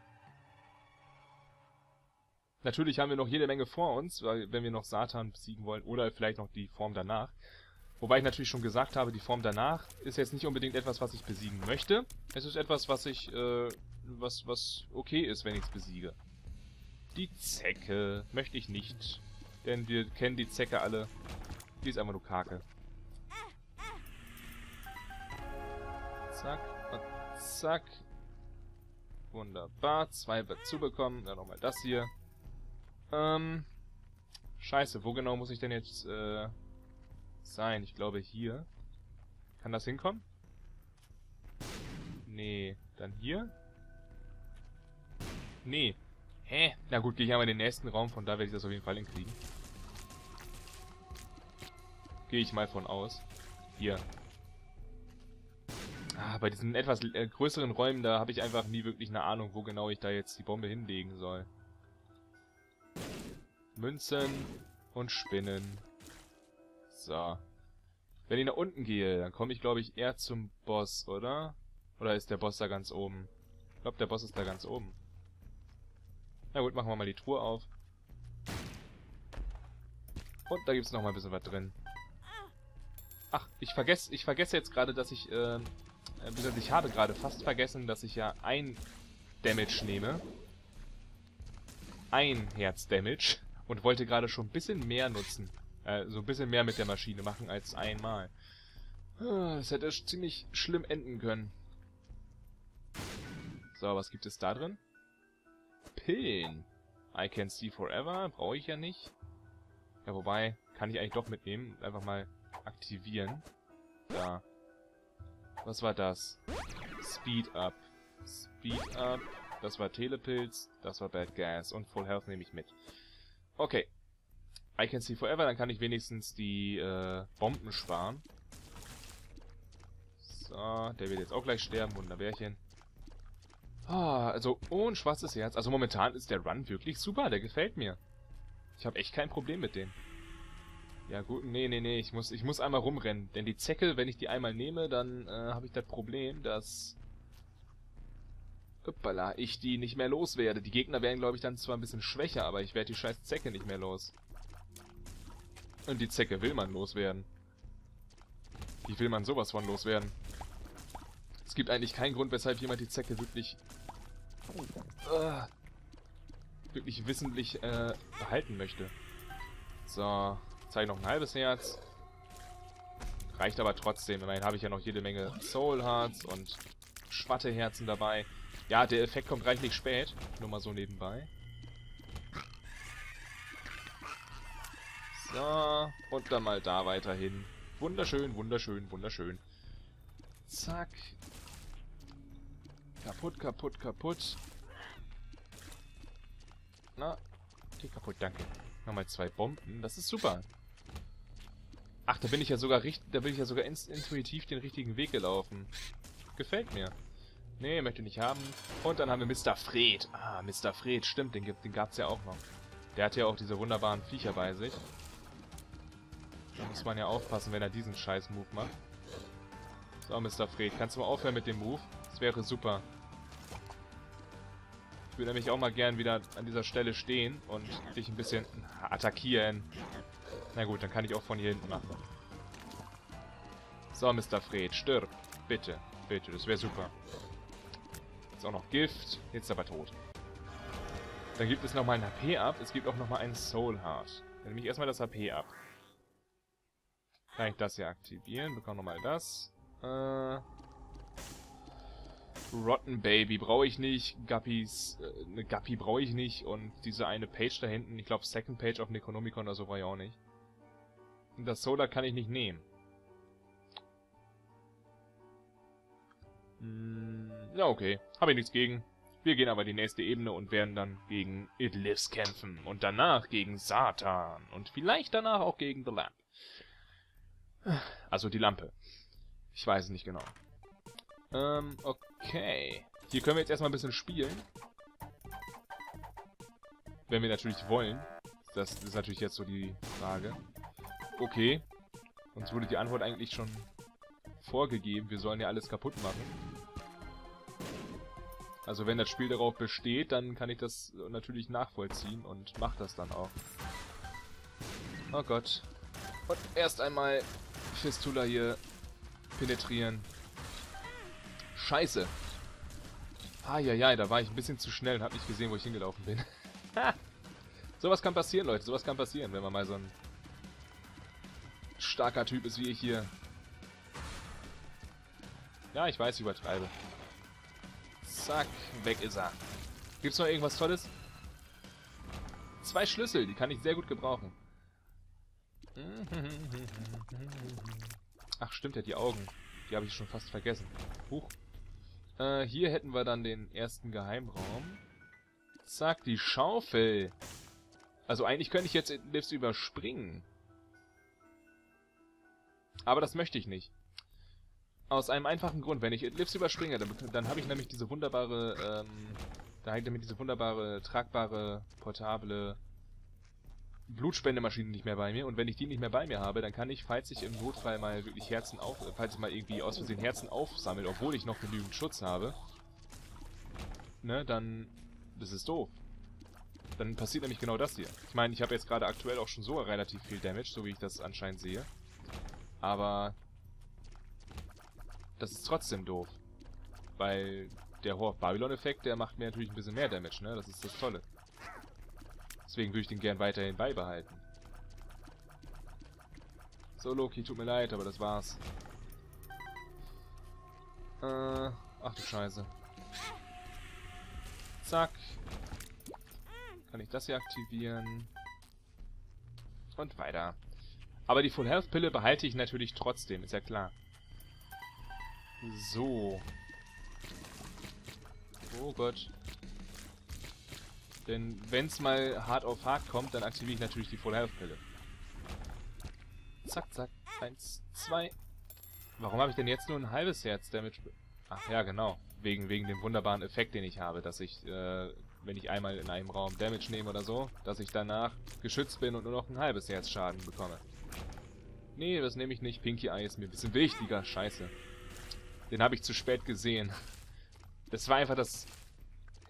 Natürlich haben wir noch jede Menge vor uns, weil wenn wir noch Satan besiegen wollen oder vielleicht noch die Form danach. Wobei ich natürlich schon gesagt habe, die Form danach ist jetzt nicht unbedingt etwas, was ich besiegen möchte. Es ist etwas, was ich, äh, was, was okay ist, wenn ich es besiege. Die Zecke möchte ich nicht. Denn wir kennen die Zecke alle. Die ist einfach nur Kake. Zack zack. Wunderbar. Zwei wird zubekommen. Dann nochmal das hier. Ähm. Scheiße, wo genau muss ich denn jetzt äh, sein? Ich glaube hier. Kann das hinkommen? Nee. Dann hier? Nee. Hä? Na gut, gehe ich einmal in den nächsten Raum, von da werde ich das auf jeden Fall hinkriegen. Gehe ich mal von aus. Hier. Ah, bei diesen etwas äh, größeren Räumen, da habe ich einfach nie wirklich eine Ahnung, wo genau ich da jetzt die Bombe hinlegen soll. Münzen und Spinnen. So. Wenn ich nach unten gehe, dann komme ich, glaube ich, eher zum Boss, oder? Oder ist der Boss da ganz oben? Ich glaube, der Boss ist da ganz oben. Na gut, machen wir mal die Truhe auf. Und da gibt es noch mal ein bisschen was drin. Ach, ich vergesse ich vergesse jetzt gerade, dass ich, äh, ich habe gerade fast vergessen, dass ich ja ein Damage nehme. Ein Herz-Damage. Und wollte gerade schon ein bisschen mehr nutzen. Äh, so ein bisschen mehr mit der Maschine machen als einmal. Ah, das hätte ziemlich schlimm enden können. So, was gibt es da drin? Pillen. I can see forever. Brauche ich ja nicht. Ja, wobei, kann ich eigentlich doch mitnehmen. Einfach mal aktivieren. Da. Was war das? Speed Up. Speed Up. Das war Telepilz. Das war Bad Gas. Und Full Health nehme ich mit. Okay. I can see forever, dann kann ich wenigstens die äh, Bomben sparen. So, der wird jetzt auch gleich sterben, Wunderbärchen. Ah, also, oh, ein schwarzes Herz. Also momentan ist der Run wirklich super, der gefällt mir. Ich habe echt kein Problem mit dem. Ja gut, nee, nee, nee, ich muss, ich muss einmal rumrennen. Denn die Zecke, wenn ich die einmal nehme, dann äh, habe ich das Problem, dass Hoppala, ich die nicht mehr loswerde. Die Gegner werden, glaube ich, dann zwar ein bisschen schwächer, aber ich werde die scheiß Zecke nicht mehr los. Und die Zecke will man loswerden. Wie will man sowas von loswerden? Es gibt eigentlich keinen Grund, weshalb jemand die Zecke wirklich... Uh, wirklich wissentlich äh, behalten möchte. So, zeige noch ein halbes Herz. Reicht aber trotzdem. Immerhin habe ich ja noch jede Menge Soul Hearts und Schwatteherzen dabei. Ja, der Effekt kommt reichlich spät. Nur mal so nebenbei. So, und dann mal da weiterhin. Wunderschön, wunderschön, wunderschön. Zack. Kaputt, kaputt, kaputt. Na, okay, kaputt, danke. Nochmal zwei Bomben, das ist super. Ach, da bin ich ja sogar richtig, da bin ich ja sogar intuitiv den richtigen Weg gelaufen. Gefällt mir. Nee, möchte nicht haben. Und dann haben wir Mr. Fred. Ah, Mr. Fred, stimmt, den, den gab es ja auch noch. Der hat ja auch diese wunderbaren Viecher bei sich. Da muss man ja aufpassen, wenn er diesen scheiß Move macht. So, Mr. Fred, kannst du mal aufhören mit dem Move? Wäre super. Ich würde nämlich auch mal gern wieder an dieser Stelle stehen und dich ein bisschen attackieren. Na gut, dann kann ich auch von hier hinten machen. So, Mr. Fred, stirb. Bitte, bitte, das wäre super. Jetzt auch noch Gift. Jetzt ist er aber tot. Dann gibt es nochmal ein HP ab. Es gibt auch nochmal einen Soul Heart. Dann nehme ich erstmal das HP ab. Kann ich das hier aktivieren? Bekomme nochmal das. Äh... Rotten Baby brauche ich nicht. Guppies, äh, eine Guppy brauche ich nicht. Und diese eine Page da hinten, ich glaube Second Page auf Necronomicon oder so brauche ich auch nicht. Und das Solar kann ich nicht nehmen. Hm, ja, okay. Habe ich nichts gegen. Wir gehen aber die nächste Ebene und werden dann gegen It Lives kämpfen. Und danach gegen Satan. Und vielleicht danach auch gegen The Lamp. Also die Lampe. Ich weiß es nicht genau. Ähm, okay. Hier können wir jetzt erstmal ein bisschen spielen. Wenn wir natürlich wollen. Das ist natürlich jetzt so die Frage. Okay. Uns wurde die Antwort eigentlich schon vorgegeben. Wir sollen ja alles kaputt machen. Also wenn das Spiel darauf besteht, dann kann ich das natürlich nachvollziehen und mach das dann auch. Oh Gott. Und erst einmal Fistula hier penetrieren. Scheiße. Ja, da war ich ein bisschen zu schnell und hab nicht gesehen, wo ich hingelaufen bin. sowas kann passieren, Leute. Sowas kann passieren, wenn man mal so ein starker Typ ist wie ich hier. Ja, ich weiß, ich übertreibe. Zack, weg ist er. Gibt's noch irgendwas Tolles? Zwei Schlüssel, die kann ich sehr gut gebrauchen. Ach, stimmt ja, die Augen. Die habe ich schon fast vergessen. Huch. Äh, hier hätten wir dann den ersten Geheimraum. Zack, die Schaufel. Also eigentlich könnte ich jetzt Lives überspringen. Aber das möchte ich nicht. Aus einem einfachen Grund. Wenn ich Lives überspringe, dann, dann habe ich nämlich diese wunderbare, ähm, da ich nämlich diese wunderbare, tragbare, portable Blutspendemaschine nicht mehr bei mir. Und wenn ich die nicht mehr bei mir habe, dann kann ich, falls ich im Notfall mal wirklich Herzen auf, falls ich mal irgendwie aus Versehen Herzen aufsammle, obwohl ich noch genügend Schutz habe, ne, dann, das ist doof. Dann passiert nämlich genau das hier. Ich meine, ich habe jetzt gerade aktuell auch schon so relativ viel Damage, so wie ich das anscheinend sehe. Aber das ist trotzdem doof. Weil der Horror of Babylon-Effekt, der macht mir natürlich ein bisschen mehr Damage, ne? Das ist das Tolle. Deswegen würde ich den gern weiterhin beibehalten. So, Loki, tut mir leid, aber das war's. Äh, ach du Scheiße. Zack. Kann ich das hier aktivieren. Und weiter. Aber die Full Health Pille behalte ich natürlich trotzdem, ist ja klar. So. Oh Gott. Denn wenn es mal hart auf hart kommt, dann aktiviere ich natürlich die Full Health Pille. Zack, zack. Eins, zwei. Warum habe ich denn jetzt nur ein halbes Herz Damage? Ach ja, genau. Wegen, wegen dem wunderbaren Effekt, den ich habe, dass ich, äh, wenn ich einmal in einem Raum Damage nehme oder so, dass ich danach geschützt bin und nur noch ein halbes Herz Schaden bekomme. Nee, das nehme ich nicht. Pinky Eye ist mir ein bisschen wichtiger. Scheiße. Den habe ich zu spät gesehen. Das war einfach das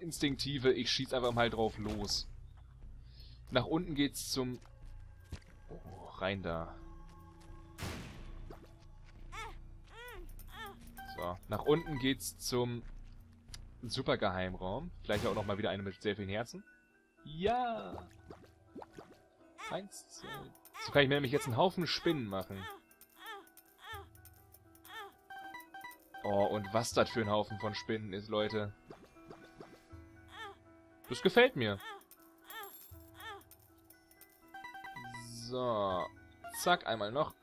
instinktive, ich schieß einfach mal drauf los. Nach unten geht's zum... Oh, rein da. So, nach unten geht's zum Supergeheimraum. Vielleicht auch nochmal wieder eine mit sehr vielen Herzen. Ja! Eins, zwei... So kann ich mir nämlich jetzt einen Haufen Spinnen machen. Oh, und was das für ein Haufen von Spinnen ist, Leute. Das gefällt mir. So. Zack, einmal noch.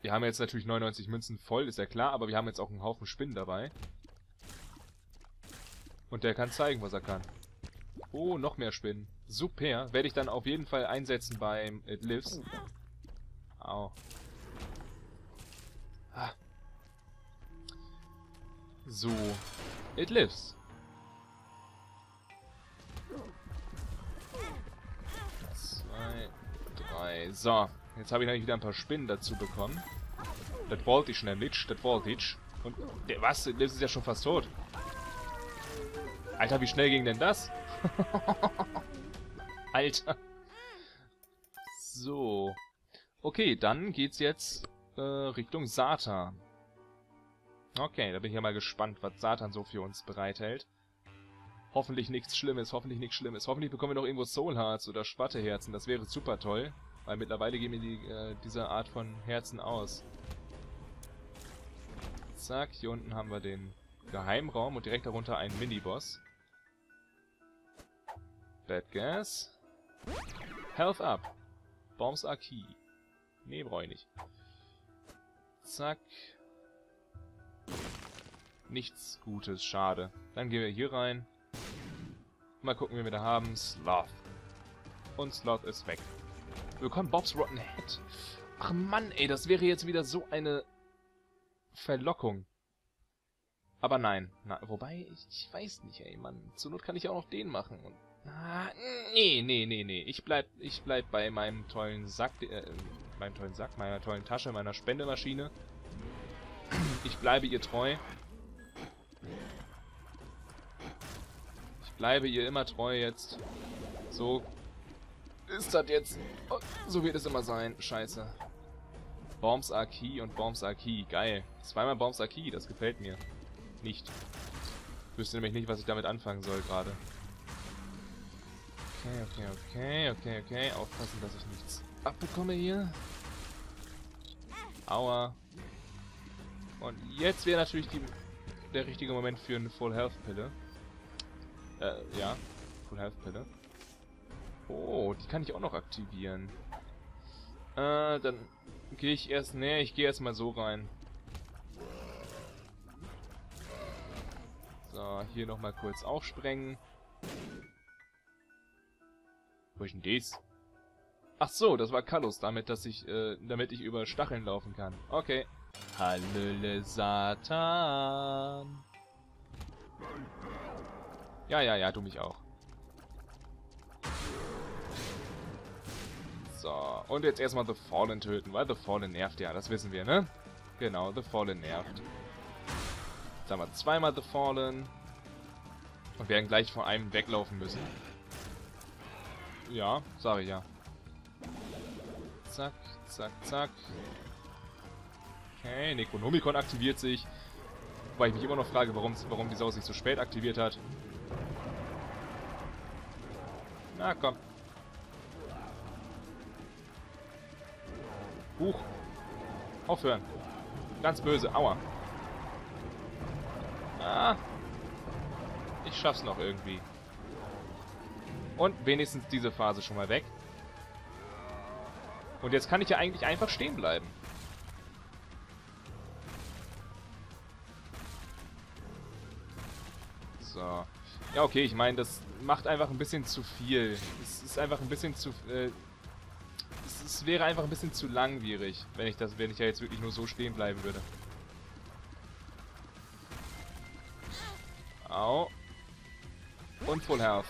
Wir haben jetzt natürlich 99 Münzen voll, ist ja klar, aber wir haben jetzt auch einen Haufen Spinnen dabei. Und der kann zeigen, was er kann. Oh, noch mehr Spinnen. Super. Werde ich dann auf jeden Fall einsetzen beim It Lives. Au. Ah. So. It lives. 2. So, jetzt habe ich natürlich wieder ein paar Spinnen dazu bekommen. Das wollte ich nämlich, das wollte ich. Und, der, was, das ist ja schon fast tot. Alter, wie schnell ging denn das? Alter. So. Okay, dann geht's jetzt äh, Richtung Satan. Okay, da bin ich ja mal gespannt, was Satan so für uns bereithält. Hoffentlich nichts Schlimmes, hoffentlich nichts Schlimmes. Hoffentlich bekommen wir noch irgendwo Soul Hearts oder Spatteherzen. das wäre super toll. Weil mittlerweile gehen mir die, äh, diese Art von Herzen aus. Zack, hier unten haben wir den Geheimraum und direkt darunter einen Miniboss. Bad Gas. Health up. Bombs are key. Nee, brauche ich nicht. Zack. Nichts Gutes, schade. Dann gehen wir hier rein. Mal gucken, wie wir da haben. Sloth. Und Sloth ist weg. Wir bekommen Bob's Rotten Head. Ach Mann, ey, das wäre jetzt wieder so eine Verlockung. Aber nein. Na, wobei, ich, ich weiß nicht, ey, Mann. Zur Not kann ich auch noch den machen. Und, na, nee, nee, nee, nee. Ich bleib, ich bleib bei meinem tollen Sack, äh, meinem tollen Sack, meiner tollen Tasche, meiner Spendemaschine. Ich bleibe ihr treu. bleibe ihr immer treu jetzt. So ist das jetzt. Oh, so wird es immer sein. Scheiße. Bombs key und Bombs key. Geil. Zweimal Bombs key, das gefällt mir. Nicht. Ich wüsste nämlich nicht, was ich damit anfangen soll gerade. Okay, okay, okay, okay, okay. Aufpassen, dass ich nichts abbekomme hier. Aua. Und jetzt wäre natürlich die, der richtige Moment für eine Full Health Pille. Äh, ja. Full Health Pille. Oh, die kann ich auch noch aktivieren. Äh, dann gehe ich erst... Nee, ich gehe erstmal so rein. So, hier nochmal kurz aufsprengen. Wo ist denn das? Ach so, das war Kallus, damit, dass ich, äh, damit ich über Stacheln laufen kann. Okay. Hallöle Satan. Ja, ja, ja, du mich auch. So, und jetzt erstmal The Fallen töten, weil The Fallen nervt ja, das wissen wir, ne? Genau, The Fallen nervt. Jetzt haben wir zweimal The Fallen. Und werden gleich vor einem weglaufen müssen. Ja, sage ich ja. Zack, zack, zack. Okay, Necronomicon aktiviert sich. Wobei ich mich immer noch frage, warum, warum die Sau sich so spät aktiviert hat. Na komm. Huch. Aufhören. Ganz böse. Aua. Ah. Ich schaff's noch irgendwie. Und wenigstens diese Phase schon mal weg. Und jetzt kann ich ja eigentlich einfach stehen bleiben. So. Ja, okay, ich meine, das macht einfach ein bisschen zu viel. Es ist einfach ein bisschen zu... Äh, es, wäre einfach ein bisschen zu langwierig, wenn ich das, wenn ich ja jetzt wirklich nur so stehen bleiben würde. Au. Und Full Health.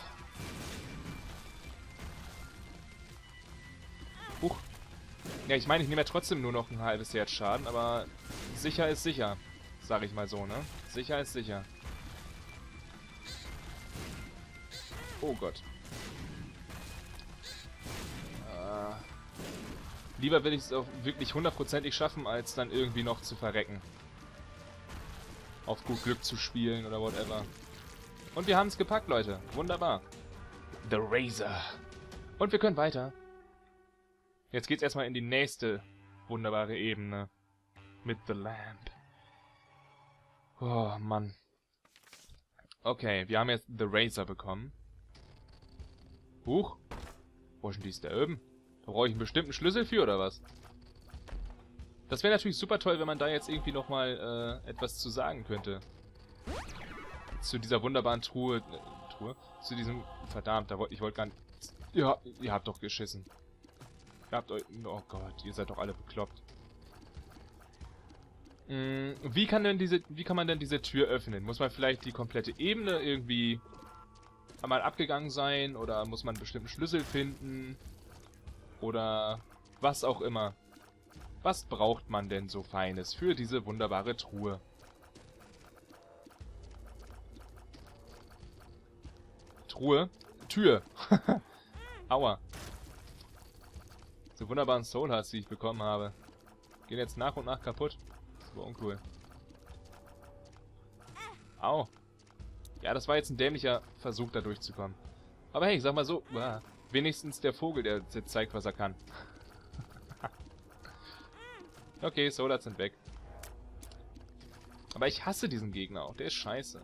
Huch. Ja, ich meine, ich nehme ja trotzdem nur noch ein halbes Herz Schaden, aber sicher ist sicher. Sag ich mal so, ne? Sicher ist sicher. Oh Gott. Lieber will ich es auch wirklich hundertprozentig schaffen, als dann irgendwie noch zu verrecken. Auf gut Glück zu spielen oder whatever. Und wir haben es gepackt, Leute. Wunderbar. The Razor. Und wir können weiter. Jetzt geht's erstmal in die nächste wunderbare Ebene. Mit The Lamp. Oh, Mann. Okay, wir haben jetzt The Razor bekommen. Huch. Wo ist denn dies da oben? Da brauche ich einen bestimmten Schlüssel für, oder was? Das wäre natürlich super toll, wenn man da jetzt irgendwie nochmal äh, etwas zu sagen könnte. Zu dieser wunderbaren Truhe. Äh, Truhe? Zu diesem... Verdammt, da wollt, ich wollte gar nicht... Ja, ihr habt doch geschissen. Ihr habt euch... Oh Gott, ihr seid doch alle bekloppt. Hm, wie kann denn diese... Wie kann man denn diese Tür öffnen? Muss man vielleicht die komplette Ebene irgendwie mal abgegangen sein oder muss man einen bestimmten Schlüssel finden oder was auch immer. Was braucht man denn so Feines für diese wunderbare Truhe? Truhe? Tür! Aua. Diese wunderbaren Soul Hearts, die ich bekommen habe, gehen jetzt nach und nach kaputt. Das war uncool. Au. Ja, das war jetzt ein dämlicher Versuch, da durchzukommen. Aber hey, sag mal so, uah, wenigstens der Vogel, der jetzt zeigt, was er kann. okay, Solats sind weg. Aber ich hasse diesen Gegner auch, der ist scheiße.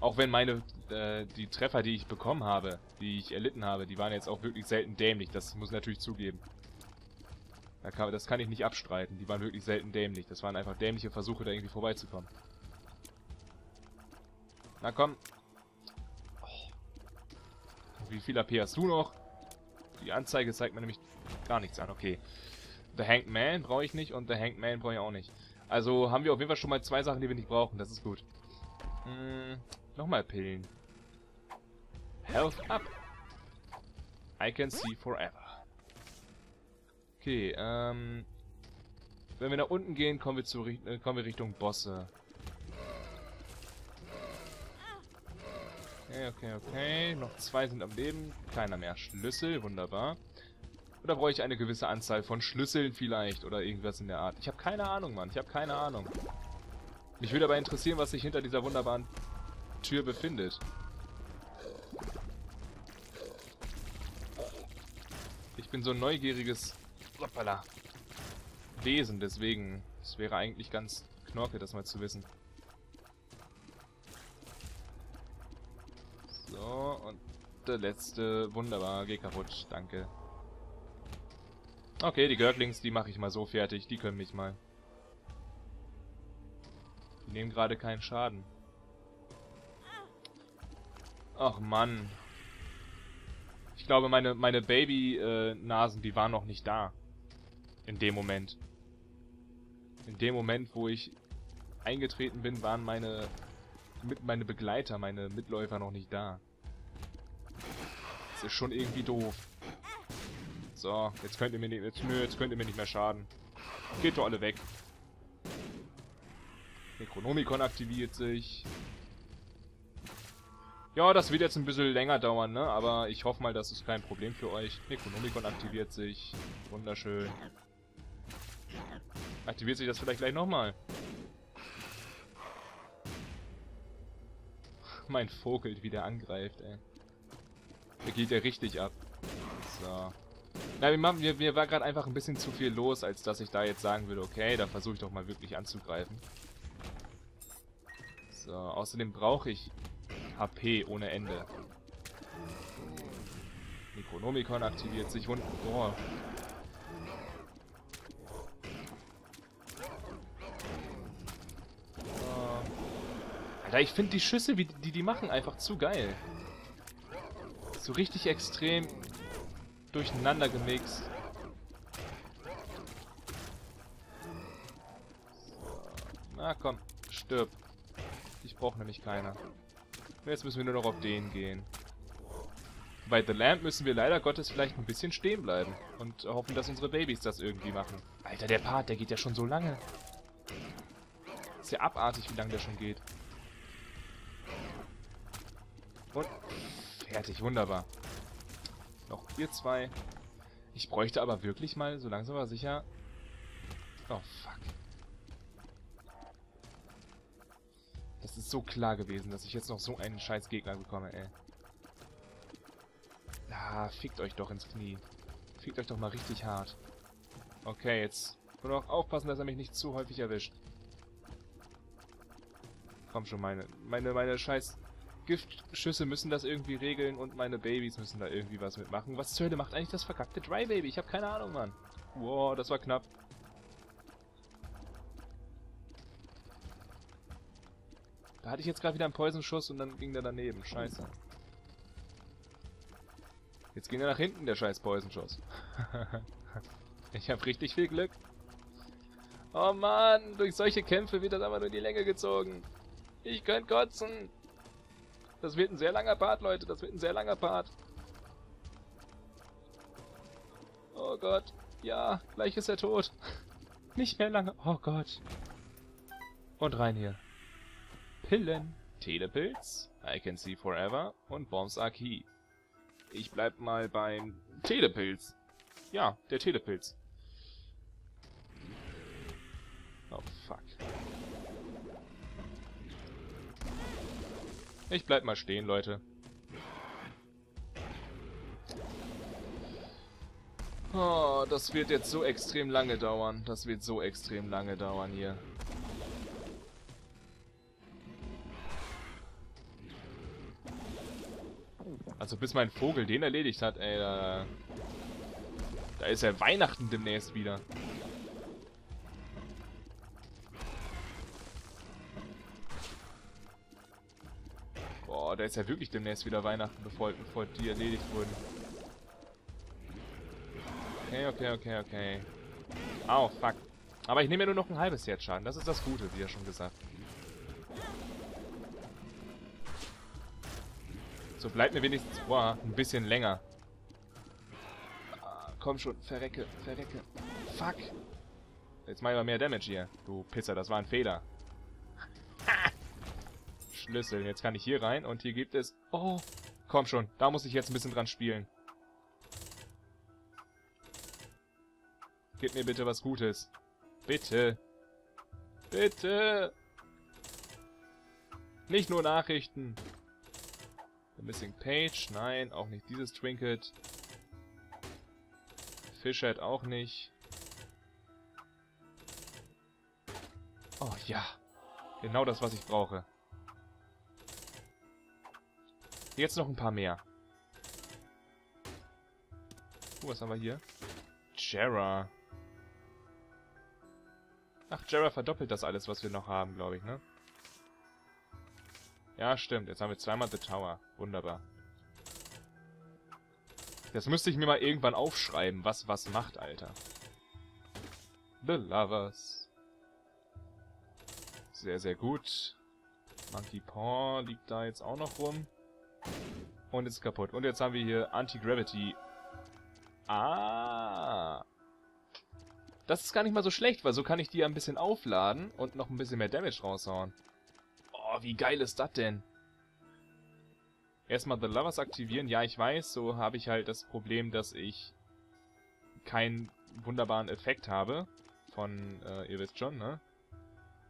Auch wenn meine, äh, die Treffer, die ich bekommen habe, die ich erlitten habe, die waren jetzt auch wirklich selten dämlich, das muss ich natürlich zugeben. Das kann ich nicht abstreiten, die waren wirklich selten dämlich. Das waren einfach dämliche Versuche, da irgendwie vorbeizukommen. Na komm. Wie viel AP hast du noch? Die Anzeige zeigt mir nämlich gar nichts an. Okay. The Hanged Man brauche ich nicht und The Hanged Man brauche ich auch nicht. Also haben wir auf jeden Fall schon mal zwei Sachen, die wir nicht brauchen. Das ist gut. Hm, nochmal Pillen. Health up. I can see forever. Okay, ähm... Wenn wir nach unten gehen, kommen wir, zu, äh, kommen wir Richtung Bosse. Okay, okay, okay. Noch zwei sind am Leben. Keiner mehr. Schlüssel, wunderbar. Oder brauche ich eine gewisse Anzahl von Schlüsseln vielleicht? Oder irgendwas in der Art. Ich habe keine Ahnung, Mann. Ich habe keine Ahnung. Mich würde aber interessieren, was sich hinter dieser wunderbaren Tür befindet. Ich bin so ein neugieriges Wesen, deswegen. Es wäre eigentlich ganz knorke, das mal zu wissen. So, und der letzte. Wunderbar, geh kaputt. Danke. Okay, die Gurglings, die mache ich mal so fertig. Die können mich mal. Die nehmen gerade keinen Schaden. Ach Mann. Ich glaube, meine, meine Baby-Nasen, die waren noch nicht da. In dem Moment. In dem Moment, wo ich eingetreten bin, waren meine, mit, meine Begleiter, meine Mitläufer noch nicht da. Das ist schon irgendwie doof. So, jetzt könnt ihr mir nicht, jetzt, nö, jetzt könnt ihr mir nicht mehr schaden. Geht doch alle weg. Necronomicon aktiviert sich. Ja, das wird jetzt ein bisschen länger dauern, ne? Aber ich hoffe mal, das ist kein Problem für euch. Necronomicon aktiviert sich. Wunderschön. Aktiviert sich das vielleicht gleich nochmal. Mein Vogel, wie der angreift, ey. Der geht ja richtig ab. So. Na, mir, mir, mir war gerade einfach ein bisschen zu viel los, als dass ich da jetzt sagen würde, okay, da versuche ich doch mal wirklich anzugreifen. So, außerdem brauche ich HP ohne Ende. Necronomicon aktiviert sich und... Boah. Alter, ich finde die Schüsse, wie die die machen, einfach zu geil. So richtig extrem durcheinander gemixt. Na komm, stirb. Ich brauche nämlich keiner. Jetzt müssen wir nur noch auf den gehen. Bei The Lamp müssen wir leider Gottes vielleicht ein bisschen stehen bleiben. Und hoffen, dass unsere Babys das irgendwie machen. Alter, der Part, der geht ja schon so lange. Ist ja abartig, wie lange der schon geht. Und fertig, wunderbar. Noch ihr zwei. Ich bräuchte aber wirklich mal, so langsam aber sicher... Oh, fuck. Das ist so klar gewesen, dass ich jetzt noch so einen scheiß Gegner bekomme, ey. Ah, fickt euch doch ins Knie. Fickt euch doch mal richtig hart. Okay, jetzt nur noch aufpassen, dass er mich nicht zu häufig erwischt. Komm schon, meine, meine, meine scheiß Giftschüsse müssen das irgendwie regeln und meine Babys müssen da irgendwie was mitmachen. Was zur Hölle macht eigentlich das verkackte Dry Baby? Ich habe keine Ahnung, Mann. Wow, das war knapp. Da hatte ich jetzt gerade wieder einen Poisonschuss und dann ging der daneben. Scheiße. Jetzt ging er nach hinten, der scheiß Poisonschuss. ich habe richtig viel Glück. Oh Mann, durch solche Kämpfe wird das aber nur in die Länge gezogen. Ich könnte kotzen. Das wird ein sehr langer Part, Leute. Das wird ein sehr langer Part. Oh Gott. Ja, gleich ist er tot. Nicht mehr lange. Oh Gott. Und rein hier. Pillen. Telepilz. I can see forever. Und Bombs are key. Ich bleib mal beim Telepilz. Ja, der Telepilz. Oh, fuck. Ich bleib mal stehen, Leute. Oh, das wird jetzt so extrem lange dauern. Das wird so extrem lange dauern hier. Also bis mein Vogel den erledigt hat, ey, da, da ist ja Weihnachten demnächst wieder. Da ist ja wirklich demnächst wieder Weihnachten, bevor, bevor die erledigt wurden. Okay, okay, okay, okay. Au, oh, fuck. Aber ich nehme ja nur noch ein halbes Herzschaden. Das ist das Gute, wie er schon gesagt. So, bleibt mir wenigstens... Boah, ein bisschen länger. Ah, komm schon, verrecke, verrecke. Fuck. Jetzt mach ich mal mehr Damage hier. Du Pisser, das war ein Fehler. Schlüssel. Jetzt kann ich hier rein und hier gibt es... Oh, komm schon. Da muss ich jetzt ein bisschen dran spielen. Gib mir bitte was Gutes. Bitte. Bitte. Nicht nur Nachrichten. The Missing Page. Nein, auch nicht dieses Trinket. Fishhead auch nicht. Oh ja. Genau das, was ich brauche. Jetzt noch ein paar mehr. Uh, was haben wir hier? Jera. Ach, Jera verdoppelt das alles, was wir noch haben, glaube ich, ne? Ja, stimmt. Jetzt haben wir zweimal The Tower. Wunderbar. Das müsste ich mir mal irgendwann aufschreiben, was was macht, Alter. The Lovers. Sehr, sehr gut. Monkey Paw liegt da jetzt auch noch rum. Und ist kaputt. Und jetzt haben wir hier Anti-Gravity. Ah. Das ist gar nicht mal so schlecht, weil so kann ich die ein bisschen aufladen und noch ein bisschen mehr Damage raushauen. Oh, wie geil ist das denn? Erstmal The Lovers aktivieren. Ja, ich weiß, so habe ich halt das Problem, dass ich keinen wunderbaren Effekt habe. Von, äh, ihr wisst schon, ne?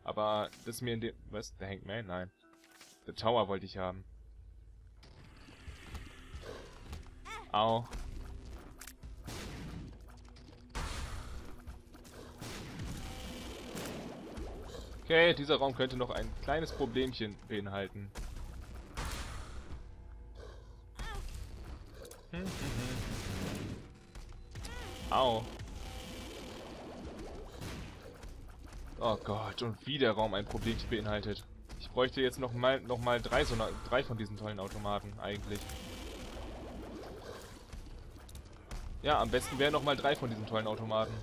Aber das ist mir in dem... Was? Der Hangman? Nein. The Tower wollte ich haben. Au. Okay, dieser Raum könnte noch ein kleines Problemchen beinhalten. Au. Oh Gott, und wie der Raum ein Problemchen beinhaltet. Ich bräuchte jetzt noch mal, noch mal drei, so drei von diesen tollen Automaten, eigentlich. Ja, am besten wären noch mal drei von diesen tollen Automaten.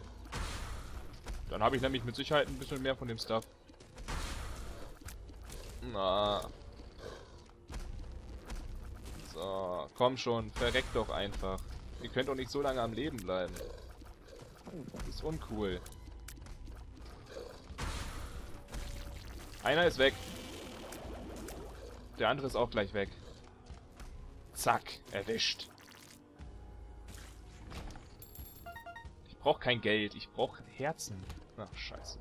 Dann habe ich nämlich mit Sicherheit ein bisschen mehr von dem Stuff. Na. So, komm schon, verreckt doch einfach. Ihr könnt doch nicht so lange am Leben bleiben. Das ist uncool. Einer ist weg. Der andere ist auch gleich weg. Zack, erwischt. Brauche kein Geld, ich brauche Herzen. Ach, scheiße.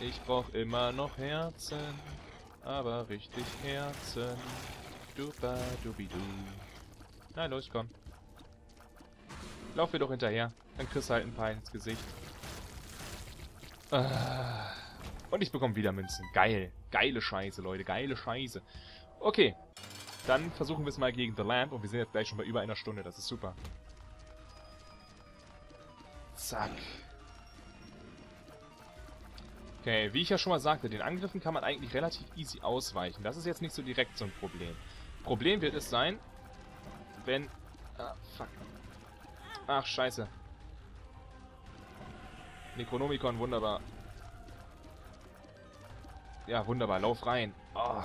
Ich brauch immer noch Herzen, aber richtig Herzen. Duba dubidu. Na los, komm. Lauf mir doch hinterher, dann kriegst du halt ein paar ins Gesicht. Ah. Und ich bekomme wieder Münzen. Geil. Geile Scheiße, Leute. Geile Scheiße. Okay. Dann versuchen wir es mal gegen The Lamp. Und wir sind jetzt gleich schon bei über einer Stunde. Das ist super. Zack. Okay, wie ich ja schon mal sagte, den Angriffen kann man eigentlich relativ easy ausweichen. Das ist jetzt nicht so direkt so ein Problem. Problem wird es sein, wenn... Ah, fuck. Ach, scheiße. Necronomicon, wunderbar. Ja, wunderbar. Lauf rein. Oh,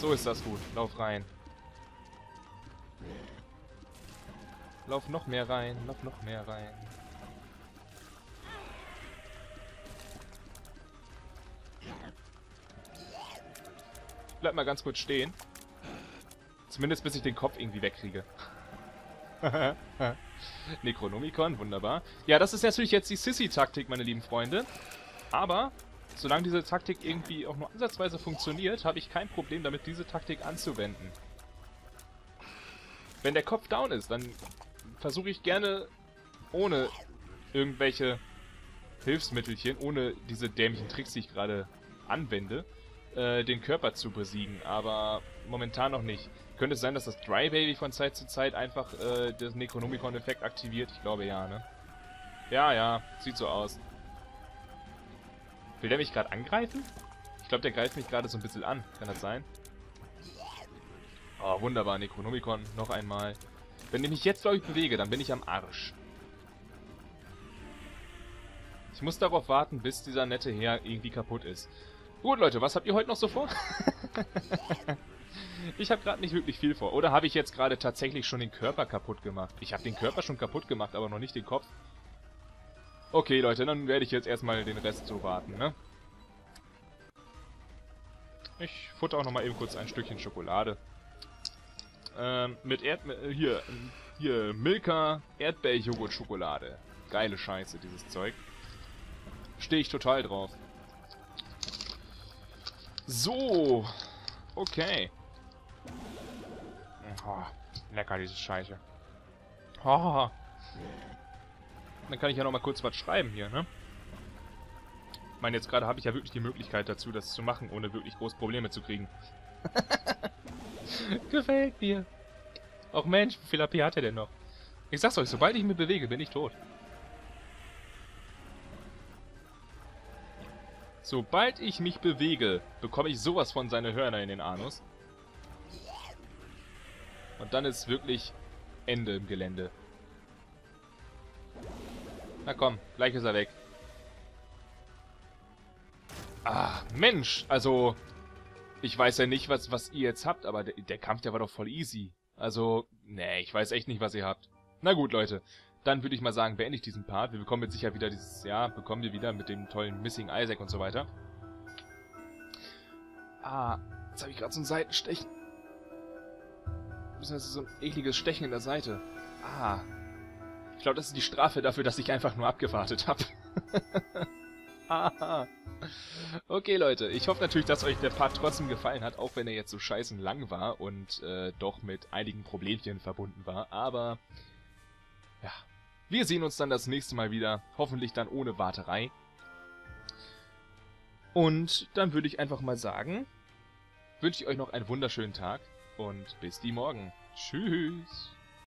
so ist das gut. Lauf rein. Lauf noch mehr rein. Lauf noch mehr rein. bleib mal ganz kurz stehen. Zumindest bis ich den Kopf irgendwie wegkriege. Necronomicon, wunderbar. Ja, das ist natürlich jetzt die Sissy-Taktik, meine lieben Freunde. Aber Solange diese Taktik irgendwie auch nur ansatzweise funktioniert, habe ich kein Problem damit, diese Taktik anzuwenden. Wenn der Kopf down ist, dann versuche ich gerne ohne irgendwelche Hilfsmittelchen, ohne diese dämlichen Tricks, die ich gerade anwende, äh, den Körper zu besiegen. Aber momentan noch nicht. Könnte es sein, dass das Dry Baby von Zeit zu Zeit einfach äh, den Necronomicon-Effekt aktiviert? Ich glaube ja, ne? Ja, ja, sieht so aus. Will der mich gerade angreifen? Ich glaube, der greift mich gerade so ein bisschen an. Kann das sein? Oh, wunderbar, Necronomicon. Noch einmal. Wenn ich mich jetzt, glaube ich, bewege, dann bin ich am Arsch. Ich muss darauf warten, bis dieser nette Herr irgendwie kaputt ist. Gut, Leute, was habt ihr heute noch so vor? ich habe gerade nicht wirklich viel vor. Oder habe ich jetzt gerade tatsächlich schon den Körper kaputt gemacht? Ich habe den Körper schon kaputt gemacht, aber noch nicht den Kopf. Okay, Leute, dann werde ich jetzt erstmal den Rest so warten, ne? Ich futter auch nochmal eben kurz ein Stückchen Schokolade. Ähm, mit Erd... Äh, hier, hier, Milka Erdbeer-Joghurt-Schokolade. Geile Scheiße, dieses Zeug. Stehe ich total drauf. So. Okay. Oh, lecker, diese Scheiße. Oh. Dann kann ich ja noch mal kurz was schreiben hier, ne? Ich meine, jetzt gerade habe ich ja wirklich die Möglichkeit dazu, das zu machen, ohne wirklich groß Probleme zu kriegen. Gefällt mir. Auch Mensch, wie viel AP hat er denn noch? Ich sag's euch, sobald ich mich bewege, bin ich tot. Sobald ich mich bewege, bekomme ich sowas von seine Hörner in den Anus. Und dann ist wirklich Ende im Gelände. Na komm, gleich ist er weg. Ah, Mensch, also... Ich weiß ja nicht, was, was ihr jetzt habt, aber der, der Kampf, der war doch voll easy. Also, nee, ich weiß echt nicht, was ihr habt. Na gut, Leute. Dann würde ich mal sagen, beende ich diesen Part. Wir bekommen jetzt sicher wieder dieses Jahr, bekommen wir wieder mit dem tollen Missing Isaac und so weiter. Ah, jetzt habe ich gerade so ein Seitenstechen. Das heißt, so ein ekliges Stechen in der Seite. Ah, ich glaube, das ist die Strafe dafür, dass ich einfach nur abgewartet habe. okay, Leute. Ich hoffe natürlich, dass euch der Part trotzdem gefallen hat, auch wenn er jetzt so scheißen lang war und äh, doch mit einigen Problemchen verbunden war. Aber, ja. Wir sehen uns dann das nächste Mal wieder. Hoffentlich dann ohne Warterei. Und dann würde ich einfach mal sagen, wünsche ich euch noch einen wunderschönen Tag und bis die morgen. Tschüss.